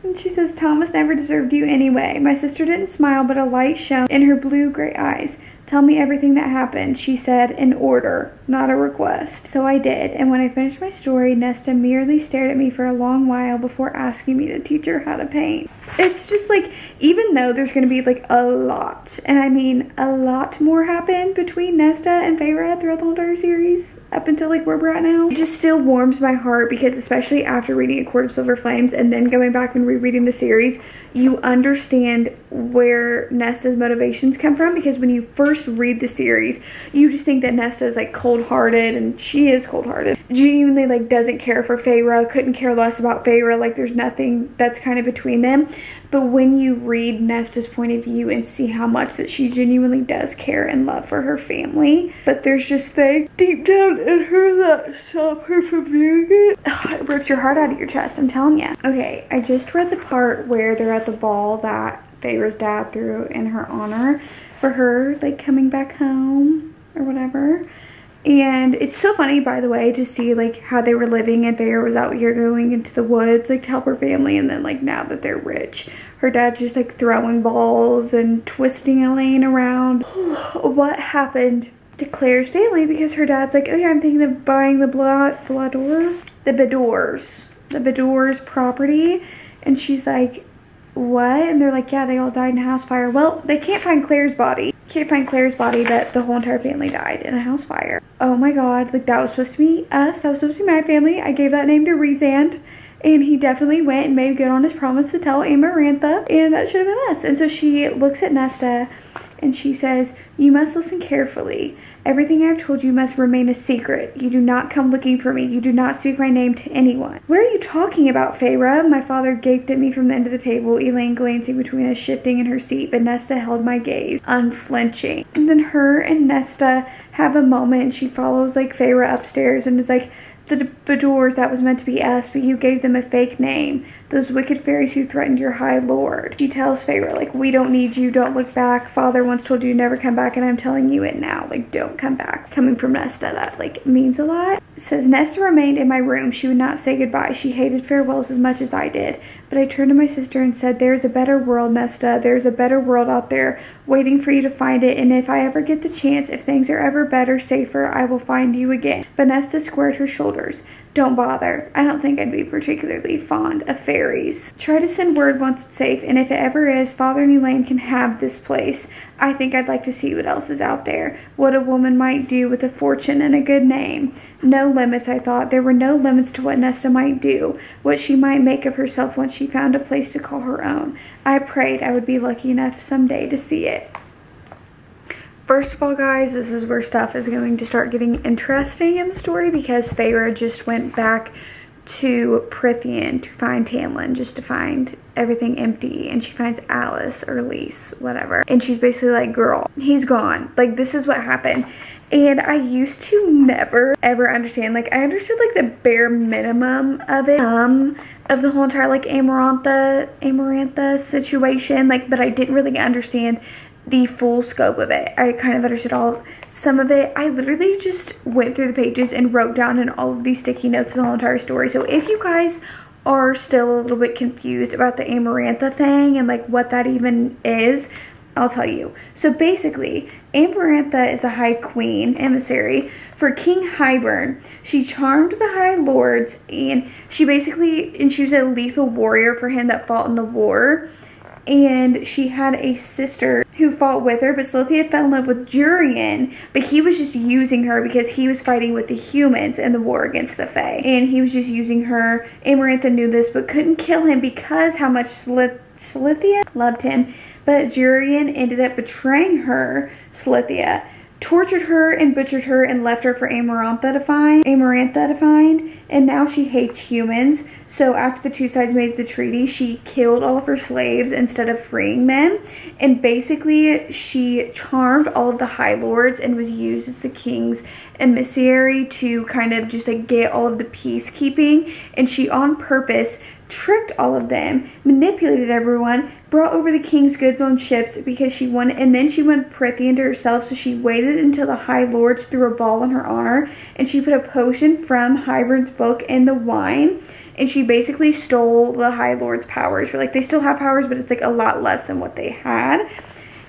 And she says, Tomas never deserved you anyway. My sister didn't smile, but a light shone in her blue gray eyes. Tell me everything that happened, she said, in order, not a request. So I did, and when I finished my story, Nesta merely stared at me for a long while before asking me to teach her how to paint. It's just like, even though there's gonna be like a lot, and I mean a lot more happened between Nesta and Feyre throughout the entire series, up until like where we're at now. It just still warms my heart because especially after reading A Court of Silver Flames and then going back and rereading the series, you understand where Nesta's motivations come from because when you first read the series, you just think that Nesta is like cold-hearted and she is cold-hearted. Genuinely like doesn't care for Feyre, couldn't care less about Feyre, like there's nothing that's kind of between them. But when you read Nesta's point of view and see how much that she genuinely does care and love for her family, but there's just things deep down in her that stop her from doing it. Ugh, it rips your heart out of your chest, I'm telling you. Okay, I just read the part where they're at the ball that Feyre's dad threw in her honor for her like coming back home or whatever. And it's so funny, by the way, to see like how they were living and Feyre was out here going into the woods like to help her family. And then like now that they're rich, her dad's just like throwing balls and twisting Elain around. what happened to Clare's family? Because her dad's like, oh yeah, I'm thinking of buying the Blador, the Beddors, the Beddors property. And she's like, what? And they're like, yeah, they all died in a house fire. Well, they can't find Clare's body. Can't find Clare's body, but the whole entire family died in a house fire. Oh my god, like that was supposed to be us. That was supposed to be my family. I gave that name to Rhysand. And he definitely went and made good on his promise to tell Amarantha. And that should have been us. And so she looks at Nesta and she says, You must listen carefully. Everything I've told you must remain a secret. You do not come looking for me. You do not speak my name to anyone. What are you talking about, Feyre? My father gaped at me from the end of the table, Elain glancing between us, shifting in her seat, but Nesta held my gaze, unflinching. And then her and Nesta have a moment, and she follows like Feyre upstairs and is like, the Beddors, that was meant to be us, but you gave them a fake name. Those wicked fairies who threatened your high lord. She tells Feyre, like, we don't need you, don't look back. Father once told you never come back, and I'm telling you it now. Like, don't come back. Coming from Nesta, that, like, means a lot. It says, Nesta remained in my room. She would not say goodbye. She hated farewells as much as I did. But I turned to my sister and said, there's a better world, Nesta. There's a better world out there waiting for you to find it. And if I ever get the chance, if things are ever better, safer, I will find you again. But Nesta squared her shoulders. Don't bother. I don't think I'd be particularly fond of fairies. Try to send word once it's safe, and if it ever is, Father and Elain can have this place. I think I'd like to see what else is out there, what a woman might do with a fortune and a good name. No limits, I thought. There were no limits to what Nesta might do, what she might make of herself once she found a place to call her own. I prayed I would be lucky enough someday to see it. First of all, guys, this is where stuff is going to start getting interesting in the story because Feyre just went back to Prythian to find Tamlin, just to find everything empty. And she finds Alice or Lise, whatever. And she's basically like, girl, he's gone. Like, this is what happened. And I used to never ever understand. Like, I understood like the bare minimum of it. Um, of the whole entire like Amarantha, Amarantha situation. Like, but I didn't really understand the full scope of it. I kind of understood all some of it. I literally just went through the pages and wrote down in all of these sticky notes the whole entire story. So if you guys are still a little bit confused about the Amarantha thing and like what that even is, I'll tell you. So basically, Amarantha is a high queen emissary for King Hybern. She charmed the high lords and she basically, and she was a lethal warrior for him that fought in the war. And she had a sister who fought with her, but Silithia fell in love with Jurian, but he was just using her because he was fighting with the humans in the war against the Fae. And he was just using her. Amarantha knew this, but couldn't kill him because how much Silithia loved him but Jurian ended up betraying her, Silithia, tortured her and butchered her and left her for Amarantha to find, Amarantha to find, and now she hates humans. So after the two sides made the treaty, she killed all of her slaves instead of freeing them. And basically, she charmed all of the High Lords and was used as the king's emissary to kind of just like get all of the peacekeeping. And she on purpose tricked all of them, manipulated everyone, brought over the king's goods on ships because she wanted, and then she wanted Prythian to herself, so she waited until the High Lords threw a ball in her honor, and she put a potion from Hybern's book in the wine, and she basically stole the High Lord's powers. But like they still have powers, but it's like a lot less than what they had.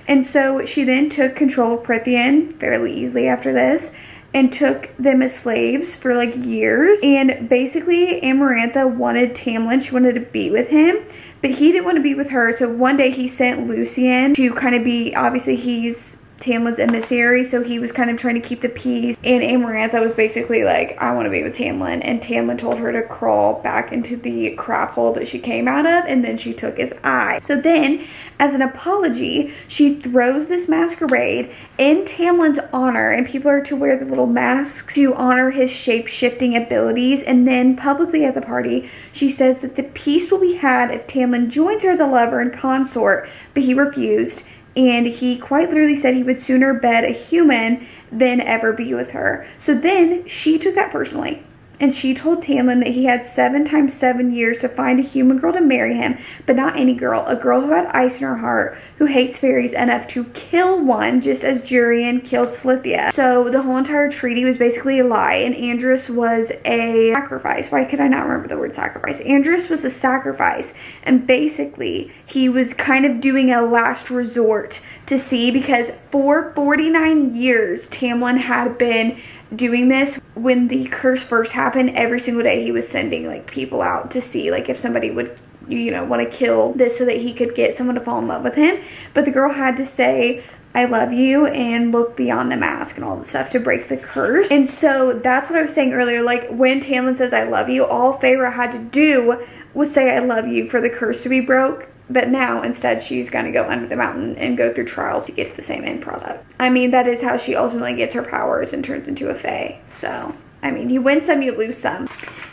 And so she then took control of Prythian fairly easily after this and took them as slaves for like years. And basically, Amarantha wanted Tamlin, she wanted to be with him, but he didn't want to be with her. So one day he sent Lucien to kind of be, obviously, he's Tamlin's emissary, so he was kind of trying to keep the peace. And Amarantha was basically like, I want to be with Tamlin. And Tamlin told her to crawl back into the crap hole that she came out of, and then she took his eye. So then, as an apology, she throws this masquerade in Tamlin's honor, and people are to wear the little masks to honor his shape shifting abilities. And then, publicly at the party, she says that the peace will be had if Tamlin joins her as a lover and consort, but he refused and he quite literally said he would sooner bed a human than ever be with her. So then she took that personally and she told Tamlin that he had seven times seven years to find a human girl to marry him, but not any girl, a girl who had ice in her heart, who hates fairies enough to kill one, just as Jurian killed Silithia. So the whole entire treaty was basically a lie, and Andras was a sacrifice. Why could I not remember the word sacrifice? Andras was a sacrifice, and basically he was kind of doing a last resort to see because for 49 years Tamlin had been doing this when the curse first happened every single day he was sending like people out to see like if somebody would you know want to kill this so that he could get someone to fall in love with him but the girl had to say I love you and look beyond the mask and all the stuff to break the curse. And so that's what I was saying earlier. Like when Tamlin says I love you, all Feyre had to do was say I love you for the curse to be broke but now instead she's to go under the mountain and go through trials to get to the same end product. I mean, that is how she ultimately gets her powers and turns into a fae. So, I mean, you win some, you lose some.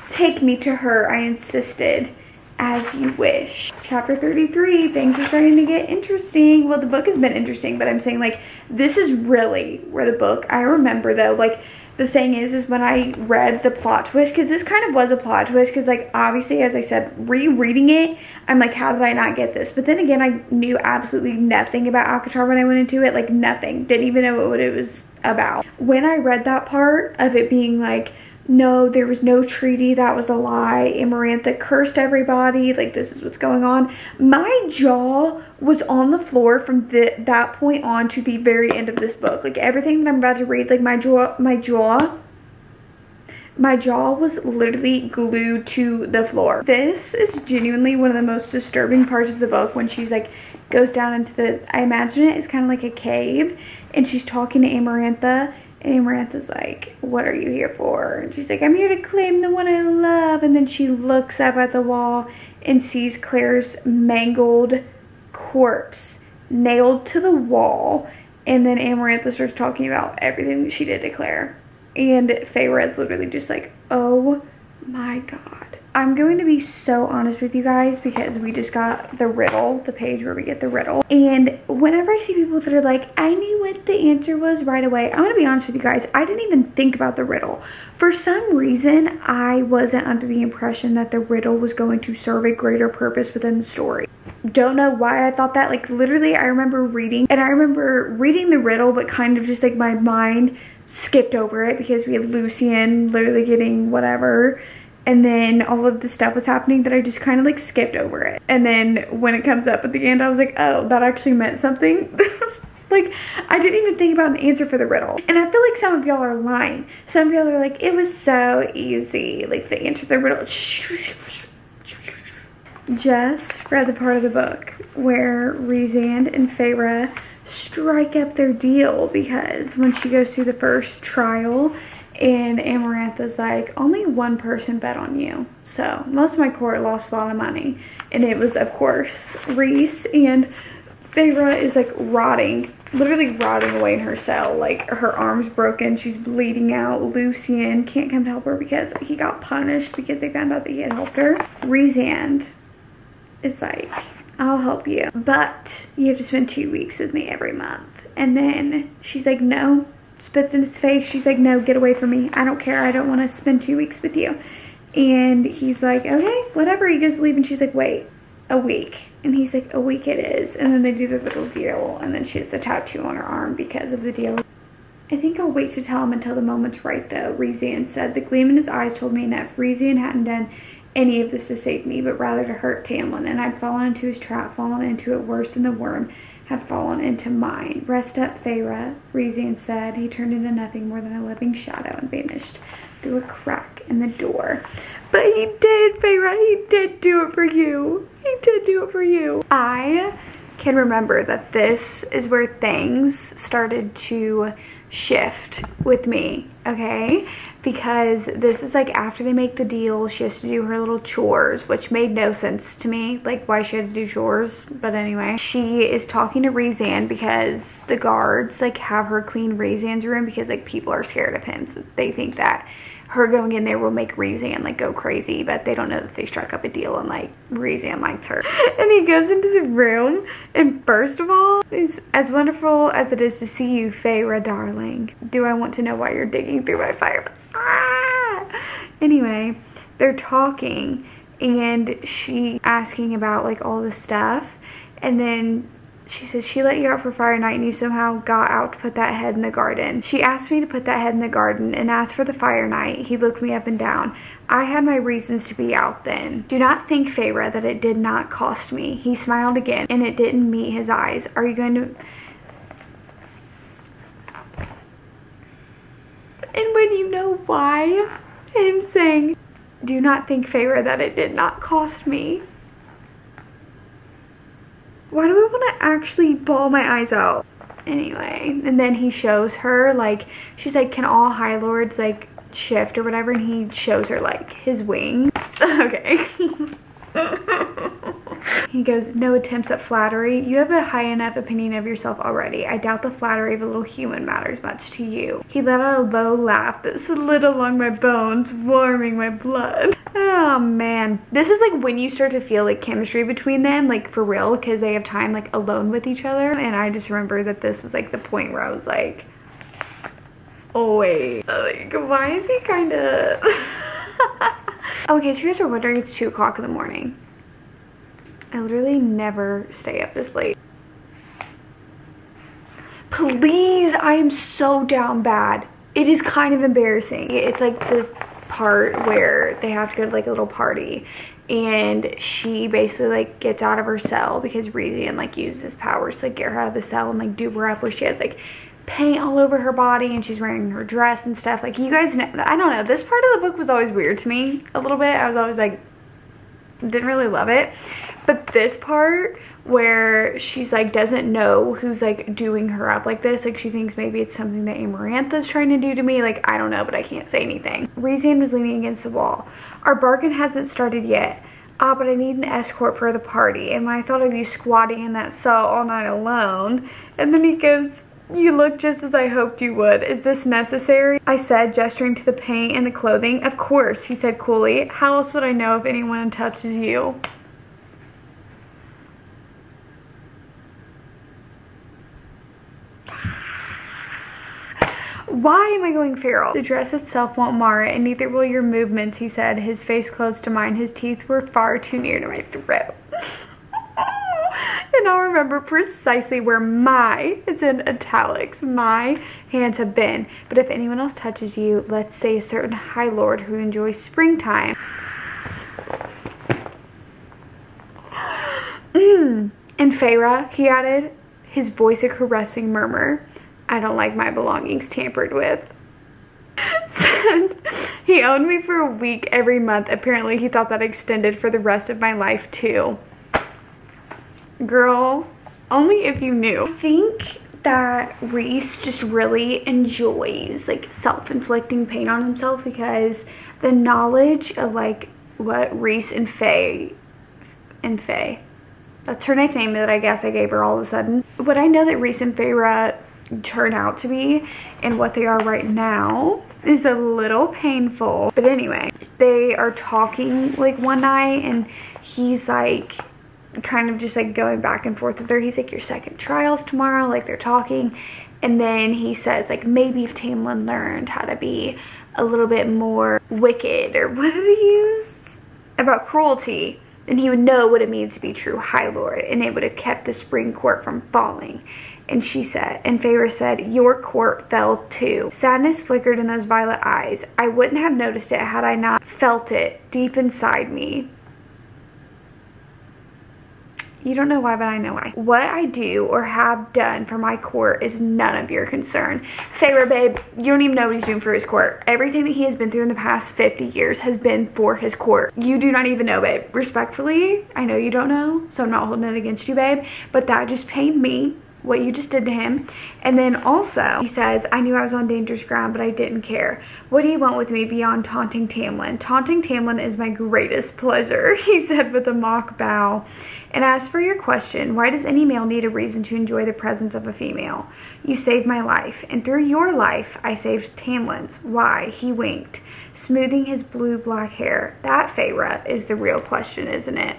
Take me to her, I insisted, as you wish. Chapter 33, things are starting to get interesting. Well, the book has been interesting, but I'm saying like, this is really where the book, I remember though, like the thing is is when i read the plot twist because this kind of was a plot twist because like obviously as i said rereading it i'm like how did i not get this? But then again i knew absolutely nothing about ACOTAR when i went into it like nothing. Didn't even know what it was about. When i read that part of it being like no, there was no treaty. That was a lie. Amarantha cursed everybody. Like, this is what's going on. My jaw was on the floor from the, that point on to the very end of this book. Like, everything that I'm about to read, like, my jaw, my jaw, my jaw was literally glued to the floor. This is genuinely one of the most disturbing parts of the book when she's, like, goes down into the, I imagine it is kind of like a cave, and she's talking to Amarantha, and Amarantha's like, what are you here for? And she's like, I'm here to claim the one I love. And then she looks up at the wall and sees Clare's mangled corpse nailed to the wall. And then Amarantha starts talking about everything that she did to Claire. And Feyre's literally just like, oh my god. I'm going to be so honest with you guys because we just got the riddle, the page where we get the riddle. And whenever I see people that are like, I knew what the answer was right away, I'm going to be honest with you guys, I didn't even think about the riddle. For some reason, I wasn't under the impression that the riddle was going to serve a greater purpose within the story. Don't know why I thought that. Like literally, I remember reading and I remember reading the riddle, but kind of just like my mind skipped over it because we had Lucien literally getting whatever and then all of the stuff was happening that I just kind of like skipped over it. And then when it comes up at the end, I was like, oh, that actually meant something. like, I didn't even think about an answer for the riddle. And I feel like some of y'all are lying. Some of y'all are like, it was so easy. Like, the answer to the riddle. Just read the part of the book where Rhysand and Feyre strike up their deal because when she goes through the first trial and Amarantha's like, only one person bet on you. So most of my court lost a lot of money. And it was, of course, Rhys. And Feyre is like rotting, literally rotting away in her cell. Like her arm's broken, she's bleeding out. Lucien can't come to help her because he got punished because they found out that he had helped her. Rhysand is like, I'll help you, but you have to spend two weeks with me every month. And then she's like, no, spits in his face. She's like, no, get away from me. I don't care. I don't want to spend two weeks with you. And he's like, okay, whatever. He goes to leave and she's like, wait, a week. And he's like, a week it is. And then they do the little deal. And then she has the tattoo on her arm because of the deal. I think I'll wait to tell him until the moment's right though, Rhysand said. The gleam in his eyes told me enough. Rhysand hadn't done any of this to save me, but rather to hurt Tamlin. And I'd fallen into his trap, fallen into it worse than the worm had fallen into mine. Rest up, Feyre, Rhysand said. He turned into nothing more than a living shadow and vanished through a crack in the door. But he did, Feyre. He did do it for you. He did do it for you. I can remember that this is where things started to shift with me, okay? Because this is like after they make the deal, she has to do her little chores, which made no sense to me, like why she had to do chores. But anyway, she is talking to Rhysand because the guards like have her clean Rhysand's room because like people are scared of him. So they think that her going in there will make Rhysand like go crazy, but they don't know that they struck up a deal and like Rhysand likes her. And he goes into the room and first of all, it's as wonderful as it is to see you, Feyre darling. Do I want to know why you're digging through my fire? Ah! Anyway, they're talking and she asking about like all the stuff and then she says she let you out for fire night and you somehow got out to put that head in the garden. She asked me to put that head in the garden and asked for the fire night. He looked me up and down. I had my reasons to be out then. Do not think, Feyre, that it did not cost me. He smiled again and it didn't meet his eyes. Are you going to... And when you know why, him saying, do not think, Feyre, that it did not cost me why do I want to actually bawl my eyes out? Anyway, and then he shows her, like, she's like, can all High Lords, like, shift or whatever? And he shows her, like, his wing. okay. he goes, no attempts at flattery. You have a high enough opinion of yourself already. I doubt the flattery of a little human matters much to you. He let out a low laugh that slid along my bones, warming my blood. Oh man. This is like when you start to feel like chemistry between them, like for real, because they have time like alone with each other. And I just remember that this was like the point where I was like, oh wait, like why is he kind of... okay, so you guys are wondering, it's 2 o'clock in the morning. I literally never stay up this late. Please, I am so down bad. It is kind of embarrassing. It's like this part where they have to go to like a little party and she basically like gets out of her cell because Rhysand like uses his powers to like get her out of the cell and like dupe her up where she has like paint all over her body and she's wearing her dress and stuff. Like you guys know, I don't know, this part of the book was always weird to me a little bit. I was always like, didn't really love it. But this part where she's like doesn't know who's like doing her up like this like she thinks maybe it's something that Amarantha's trying to do to me like I don't know but I can't say anything Rhysand was leaning against the wall our bargain hasn't started yet ah but I need an escort for the party and when I thought I'd be squatting in that cell all night alone and then he goes you look just as I hoped you would. Is this necessary? I said, gesturing to the paint and the clothing. Of course, he said coolly. How else would I know if anyone touches you? Why am I going feral? The dress itself won't mar it, and neither will your movements, he said, his face close to mine. His teeth were far too near to my throat. and I'll remember precisely where my, it's in italics, my hands have been. But if anyone else touches you, let's say a certain High Lord who enjoys springtime. and Feyre, he added, his voice a caressing murmur. I don't like my belongings tampered with. He owned me for a week every month. Apparently, he thought that extended for the rest of my life, too. Girl, only if you knew. I think that Rhys just really enjoys like self-inflicting pain on himself because the knowledge of like what Rhys and Faye and Faye that's her nickname that I guess I gave her all of a sudden. What I know that Rhys and Feyre turn out to be and what they are right now is a little painful. But anyway, they are talking like one night and he's like kind of just like going back and forth with her. He's like, your second trial's tomorrow, like they're talking. And then he says like, maybe if Tamlin learned how to be a little bit more wicked or what did he use? About cruelty then he would know what it means to be true High Lord, and it would have kept the spring court from falling. And she said, and Feyre said, Your court fell too. Sadness flickered in those violet eyes. I wouldn't have noticed it had I not felt it deep inside me. You don't know why, but I know why. What I do or have done for my court is none of your concern. Feyre, babe, you don't even know what he's doing for his court. Everything that he has been through in the past 50 years has been for his court. You do not even know, babe. Respectfully, I know you don't know, so I'm not holding it against you, babe, but that just pained me what you just did to him. And then also, he says, I knew I was on dangerous ground, but I didn't care. What do you want with me beyond taunting Tamlin? Taunting Tamlin is my greatest pleasure, he said with a mock bow. And as for your question, why does any male need a reason to enjoy the presence of a female? You saved my life, and through your life, I saved Tamlin's. Why? He winked, smoothing his blue-black hair. That, Feyre, is the real question, isn't it?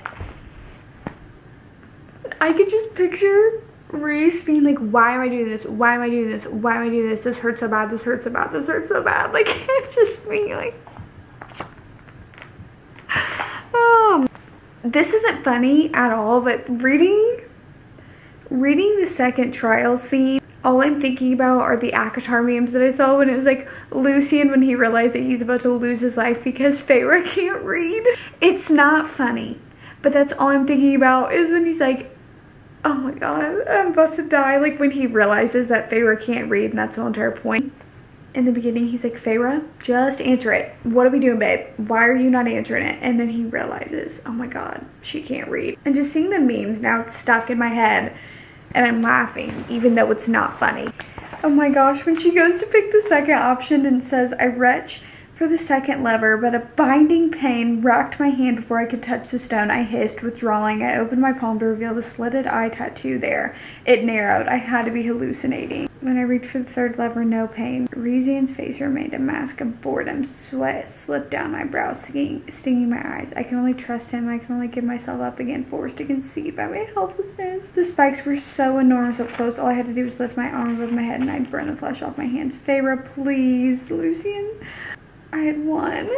I could just picture Rhys being like, why am I doing this? Why am I doing this? Why am I doing this? This hurts so bad. This hurts so bad. This hurts so bad. Like, just me, like, oh. This isn't funny at all, but reading, reading the second trial scene, all I'm thinking about are the ACOTAR memes that I saw when it was like Lucien when he realized that he's about to lose his life because Feyre can't read. It's not funny, but that's all I'm thinking about is when he's like, oh my god, I'm about to die. Like when he realizes that Feyre can't read and that's the entire point. In the beginning, he's like, Feyre, just answer it. What are we doing, babe? Why are you not answering it? And then he realizes, oh my god, she can't read. And just seeing the memes now it's stuck in my head and I'm laughing even though it's not funny. Oh my gosh, when she goes to pick the second option and says, I retch for the second lever, but a binding pain racked my hand before I could touch the stone. I hissed, withdrawing. I opened my palm to reveal the slitted eye tattoo there. It narrowed. I had to be hallucinating. When I reached for the third lever, no pain. Rhysand's face remained a mask of boredom. Sweat slipped down my brow, stinging, stinging my eyes. I can only trust him. I can only give myself up again, forced to concede by my helplessness. The spikes were so enormous up close. All I had to do was lift my arm above my head and I'd burn the flesh off my hands. Feyre, please, Lucien. I had one.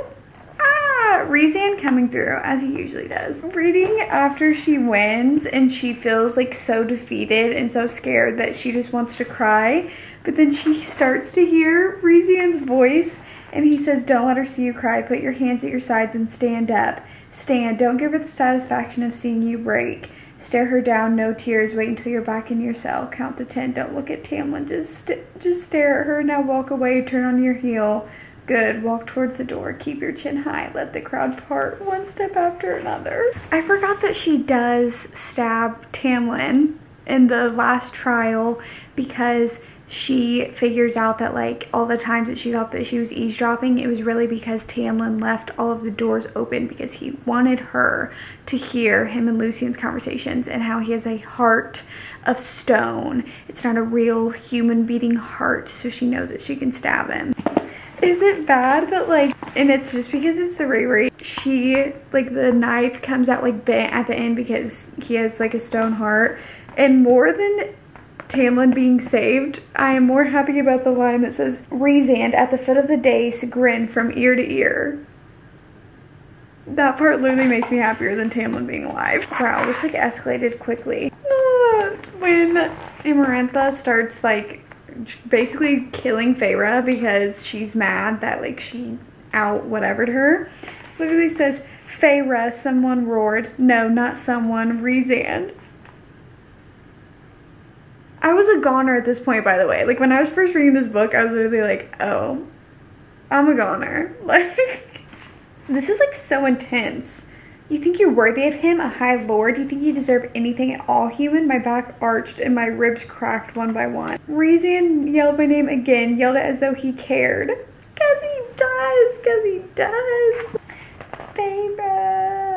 Ah, Rhysand coming through as he usually does. Reading after she wins and she feels like so defeated and so scared that she just wants to cry. But then she starts to hear Rhysand's voice and he says, don't let her see you cry. Put your hands at your side, then stand up. Stand. Don't give her the satisfaction of seeing you break. Stare her down, no tears. Wait until you're back in your cell. Count to ten. Don't look at Tamlin. Just, st just stare at her. Now walk away. Turn on your heel. Good. Walk towards the door. Keep your chin high. Let the crowd part one step after another. I forgot that she does stab Tamlin in the last trial because she figures out that like all the times that she thought that she was eavesdropping, it was really because Tamlin left all of the doors open because he wanted her to hear him and Lucien's conversations and how he has a heart of stone. It's not a real human beating heart, so she knows that she can stab him. Is it bad that like, and it's just because it's the Ray she, like the knife comes out like bent at the end because he has like a stone heart. And more than Tamlin being saved, I am more happy about the line that says, Rhysand at the foot of the dais grin from ear to ear. That part literally makes me happier than Tamlin being alive. Wow, this like escalated quickly. No. when Amarantha starts like basically killing Feyre because she's mad that like she out whatevered her. Literally says, Feyre, someone roared. No, not someone, Rhysand. I was a goner at this point, by the way. Like, when I was first reading this book, I was literally like, oh, I'm a goner. Like, this is, like, so intense. You think you're worthy of him, a high lord? You think you deserve anything at all human? My back arched and my ribs cracked one by one. Rhysand yelled my name again, yelled it as though he cared. Cause he does, cause he does. Feyre.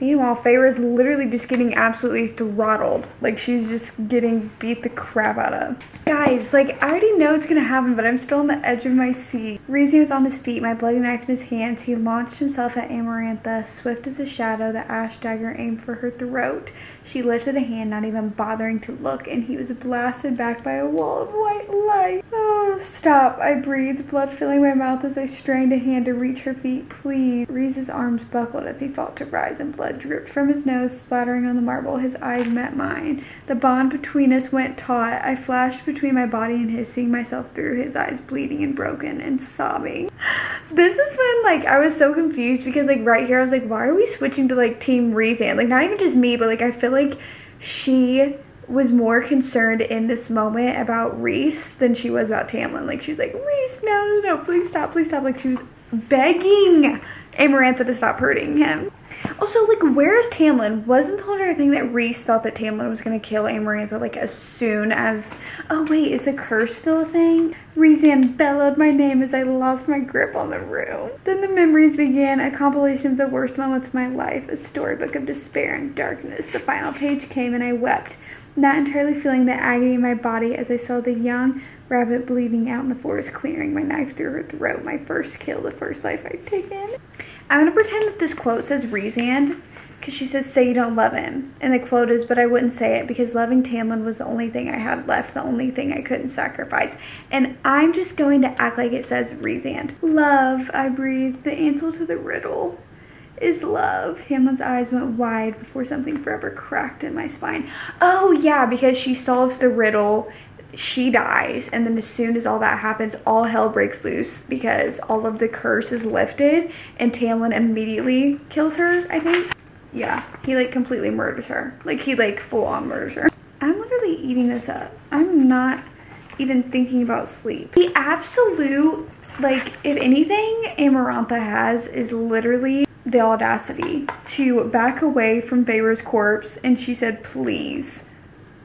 Meanwhile, Feyre's literally just getting absolutely throttled. Like, she's just getting beat the crap out of. Guys, like, I already know it's gonna happen, but I'm still on the edge of my seat. Reezy was on his feet, my bloody knife in his hands. He launched himself at Amarantha. Swift as a shadow, the ash dagger aimed for her throat. She lifted a hand, not even bothering to look, and he was blasted back by a wall of white light. Oh, stop, I breathed, blood filling my mouth as I strained a hand to reach her feet. Please. Rhys's arms buckled as he fought to rise, and blood dripped from his nose, splattering on the marble. His eyes met mine. The bond between us went taut. I flashed between my body and his, seeing myself through his eyes, bleeding and broken and sobbing. This is when, like, I was so confused because, like, right here, I was like, why are we switching to, like, Team Rhysand? Like, not even just me, but, like, I feel like she was more concerned in this moment about Rhys than she was about Tamlin. Like she was like, Rhys, no, no, no, please stop, please stop. Like she was begging Amarantha to stop hurting him. Also, like, where is Tamlin? Wasn't the whole thing that Rhys thought that Tamlin was gonna kill Amarantha, like, as soon as... Oh, wait, is the curse still a thing? Rhysand bellowed my name as I lost my grip on the room. Then the memories began, a compilation of the worst moments of my life, a storybook of despair and darkness. The final page came and I wept, not entirely feeling the agony in my body as I saw the young rabbit bleeding out in the forest, clearing my knife through her throat. My first kill, the first life I've taken. I'm gonna pretend that this quote says Rhysand because she says, say you don't love him. And the quote is, but I wouldn't say it because loving Tamlin was the only thing I had left, the only thing I couldn't sacrifice. And I'm just going to act like it says Rhysand. Love, I breathe, the answer to the riddle is love. Tamlin's eyes went wide before something forever cracked in my spine. Oh yeah, because she solves the riddle she dies and then as soon as all that happens all hell breaks loose because all of the curse is lifted and Tamlin immediately kills her I think. Yeah he like completely murders her. Like he like full on murders her. I'm literally eating this up. I'm not even thinking about sleep. The absolute like if anything Amarantha has is literally the audacity to back away from Feyre's corpse and she said please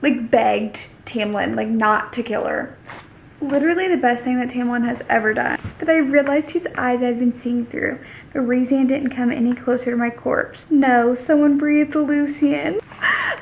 like begged Tamlin like not to kill her. Literally the best thing that Tamlin has ever done. That I realized whose eyes I'd been seeing through. But Rhysand didn't come any closer to my corpse. No, someone breathed Lucien.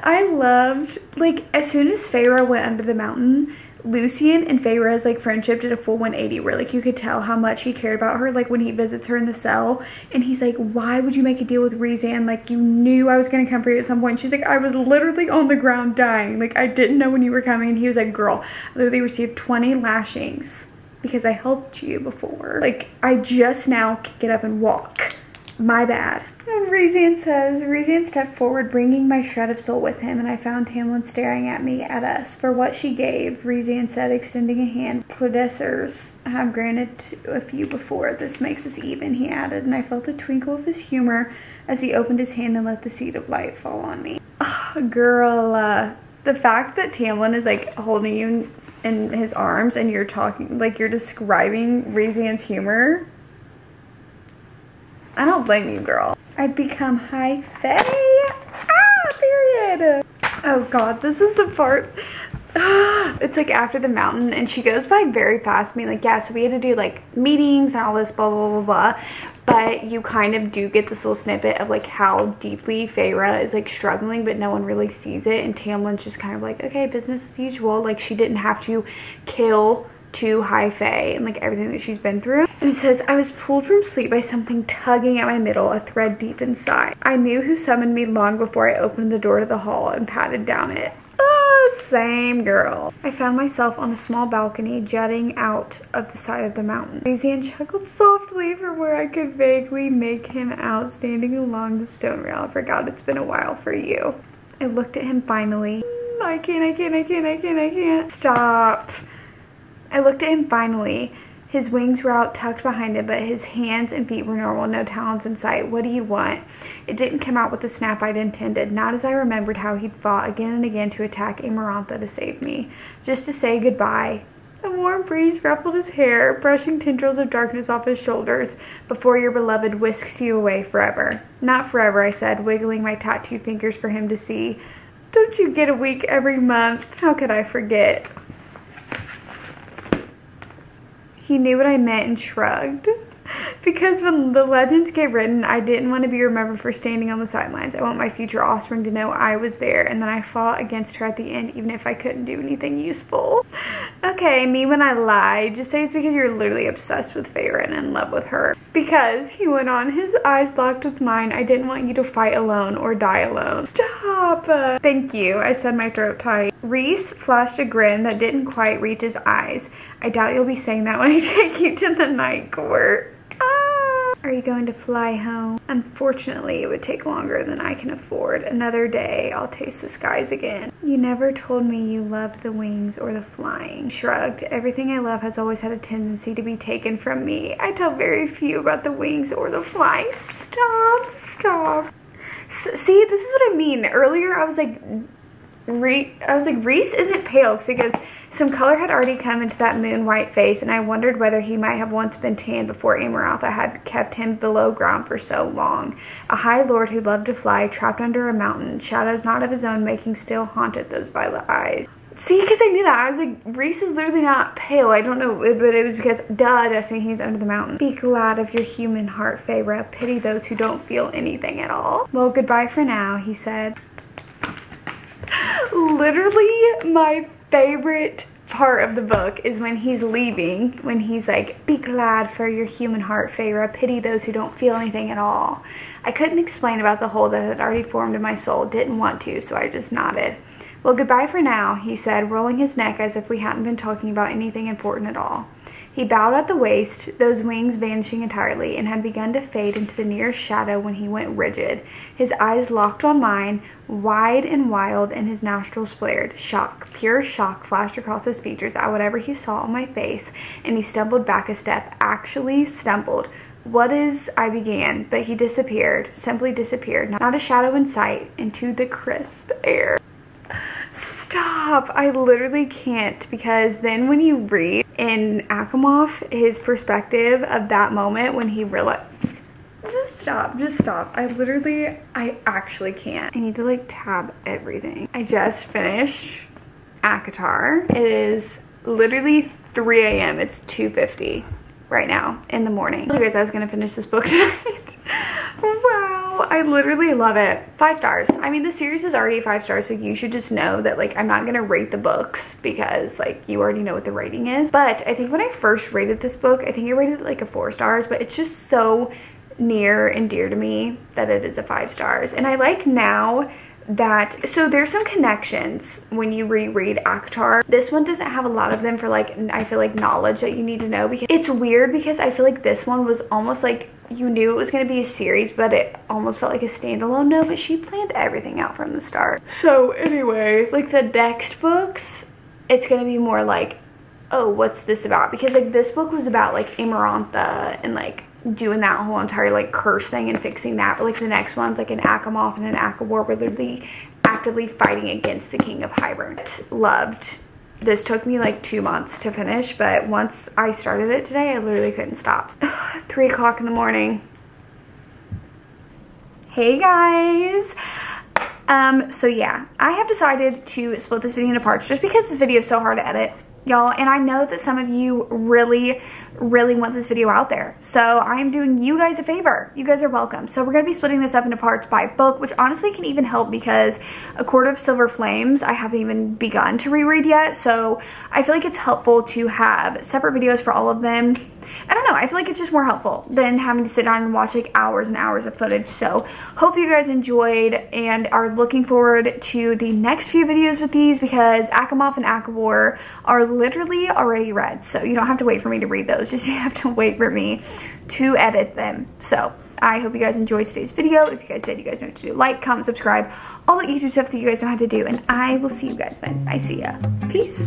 I loved, like, as soon as Feyre went under the mountain, Lucien and Feyre's like friendship did a full 180 where like you could tell how much he cared about her like when he visits her in the cell. And he's like why would you make a deal with Rhysand like you knew I was gonna come for you at some point. She's like I was literally on the ground dying. Like I didn't know when you were coming. And he was like girl I literally received 20 lashings because I helped you before. Like I just now get up and walk. My bad. And says, Rhysand stepped forward, bringing my shred of soul with him, and I found Tamlin staring at me, at us. For what she gave, Rhysand said, extending a hand. Predecessors have granted a few before. This makes us even, he added, and I felt the twinkle of his humor as he opened his hand and let the seed of light fall on me. Oh, girl, uh, the fact that Tamlin is like holding you in his arms and you're talking, like you're describing Rhysand's humor I don't blame you, girl. I've become high fae. Ah, period. Oh God, this is the part. it's like after the mountain and she goes by very fast. I mean, like, yeah, so we had to do like meetings and all this blah, blah, blah, blah. But you kind of do get this little snippet of like how deeply Feyre is like struggling, but no one really sees it. And Tamlin's just kind of like, okay, business as usual. Like she didn't have to kill to High Fae and like everything that she's been through. And it says, I was pulled from sleep by something tugging at my middle, a thread deep inside. I knew who summoned me long before I opened the door to the hall and patted down it. Oh, same girl. I found myself on a small balcony jutting out of the side of the mountain. Rhysand chuckled softly from where I could vaguely make him out standing along the stone rail. I forgot it's been a while for you. I looked at him finally I can't, I can't, I can't, I can't, I can't. Stop. I looked at him finally. His wings were out tucked behind him, but his hands and feet were normal, no talons in sight. What do you want? It didn't come out with the snap I'd intended, not as I remembered how he'd fought again and again to attack Amarantha to save me. Just to say goodbye. A warm breeze ruffled his hair, brushing tendrils of darkness off his shoulders, before your beloved whisks you away forever. Not forever, I said, wiggling my tattooed fingers for him to see. Don't you get a week every month? How could I forget? He knew what I meant and shrugged. Because when the legends get written, I didn't want to be remembered for standing on the sidelines. I want my future offspring to know I was there and then I fought against her at the end even if I couldn't do anything useful. Okay, me when I lie, just say it's because you're literally obsessed with Feyre and in love with her. Because, he went on, his eyes locked with mine, I didn't want you to fight alone or die alone. Stop! Thank you, I said my throat tight. Rhys flashed a grin that didn't quite reach his eyes. I doubt you'll be saying that when I take you to the night court. Ah. Are you going to fly home? Unfortunately, it would take longer than I can afford. Another day, I'll taste the skies again. You never told me you loved the wings or the flying. Shrugged. Everything I love has always had a tendency to be taken from me. I tell very few about the wings or the flying. Stop, stop. S see, this is what I mean. Earlier, I was like, Re I was like, Rhys isn't pale because some color had already come into that moon white face and I wondered whether he might have once been tan before Amarantha had kept him below ground for so long. A high lord who loved to fly, trapped under a mountain, shadows not of his own making still haunted those violet eyes. See, because I knew that. I was like, Rhys is literally not pale. I don't know, but it was because, duh, Destiny, he's under the mountain. Be glad of your human heart, Feyre. Pity those who don't feel anything at all. Well, goodbye for now, he said literally my favorite part of the book is when he's leaving, when he's like, be glad for your human heart, Feyre, pity those who don't feel anything at all. I couldn't explain about the hole that had already formed in my soul, didn't want to, so I just nodded. Well, goodbye for now, he said, rolling his neck as if we hadn't been talking about anything important at all. He bowed at the waist, those wings vanishing entirely, and had begun to fade into the nearest shadow when he went rigid. His eyes locked on mine, wide and wild, and his nostrils flared. Shock, pure shock flashed across his features at whatever he saw on my face, and he stumbled back a step, actually stumbled. What is, I began, but he disappeared, simply disappeared, not a shadow in sight, into the crisp air. Stop, I literally can't because then when you read in ACOMAF his perspective of that moment when he realized, just stop, just stop. I literally, I actually can't. I need to like tab everything. I just finished ACOTAR. It is literally 3 a.m. It's 2.50 right now in the morning. I guys I was gonna finish this book tonight. wow, I literally love it. Five stars. I mean, the series is already five stars, so you should just know that like I'm not gonna rate the books because like you already know what the rating is. But I think when I first rated this book, I think I rated it like a four stars, but it's just so near and dear to me that it is a five stars. And I like now that so there's some connections when you reread ACOTAR. This one doesn't have a lot of them for like I feel like knowledge that you need to know because it's weird because I feel like this one was almost like you knew it was going to be a series but it almost felt like a standalone no but she planned everything out from the start. So anyway like the next books it's going to be more like oh what's this about because like this book was about like Amarantha and like doing that whole entire like curse thing and fixing that. But like the next one's like an ACOMAF and an ACOWAR where they're literally actively fighting against the King of Hybern. Loved. This took me like two months to finish, but once I started it today, I literally couldn't stop. Three o'clock in the morning. Hey guys. Um, so yeah, I have decided to split this video into parts just because this video is so hard to edit y'all and i know that some of you really really want this video out there. So i'm doing you guys a favor. You guys are welcome. So we're going to be splitting this up into parts by book which honestly can even help because a court of silver flames i haven't even begun to reread yet. So i feel like it's helpful to have separate videos for all of them I don't know, I feel like it's just more helpful than having to sit down and watch like hours and hours of footage. So hopefully you guys enjoyed and are looking forward to the next few videos with these because ACOMAF and ACOWAR are literally already read. So you don't have to wait for me to read those, just you have to wait for me to edit them. So I hope you guys enjoyed today's video. If you guys did, you guys know what to do. Like, comment, subscribe, all the YouTube stuff that you guys know how to do. And I will see you guys then. I see ya. Peace.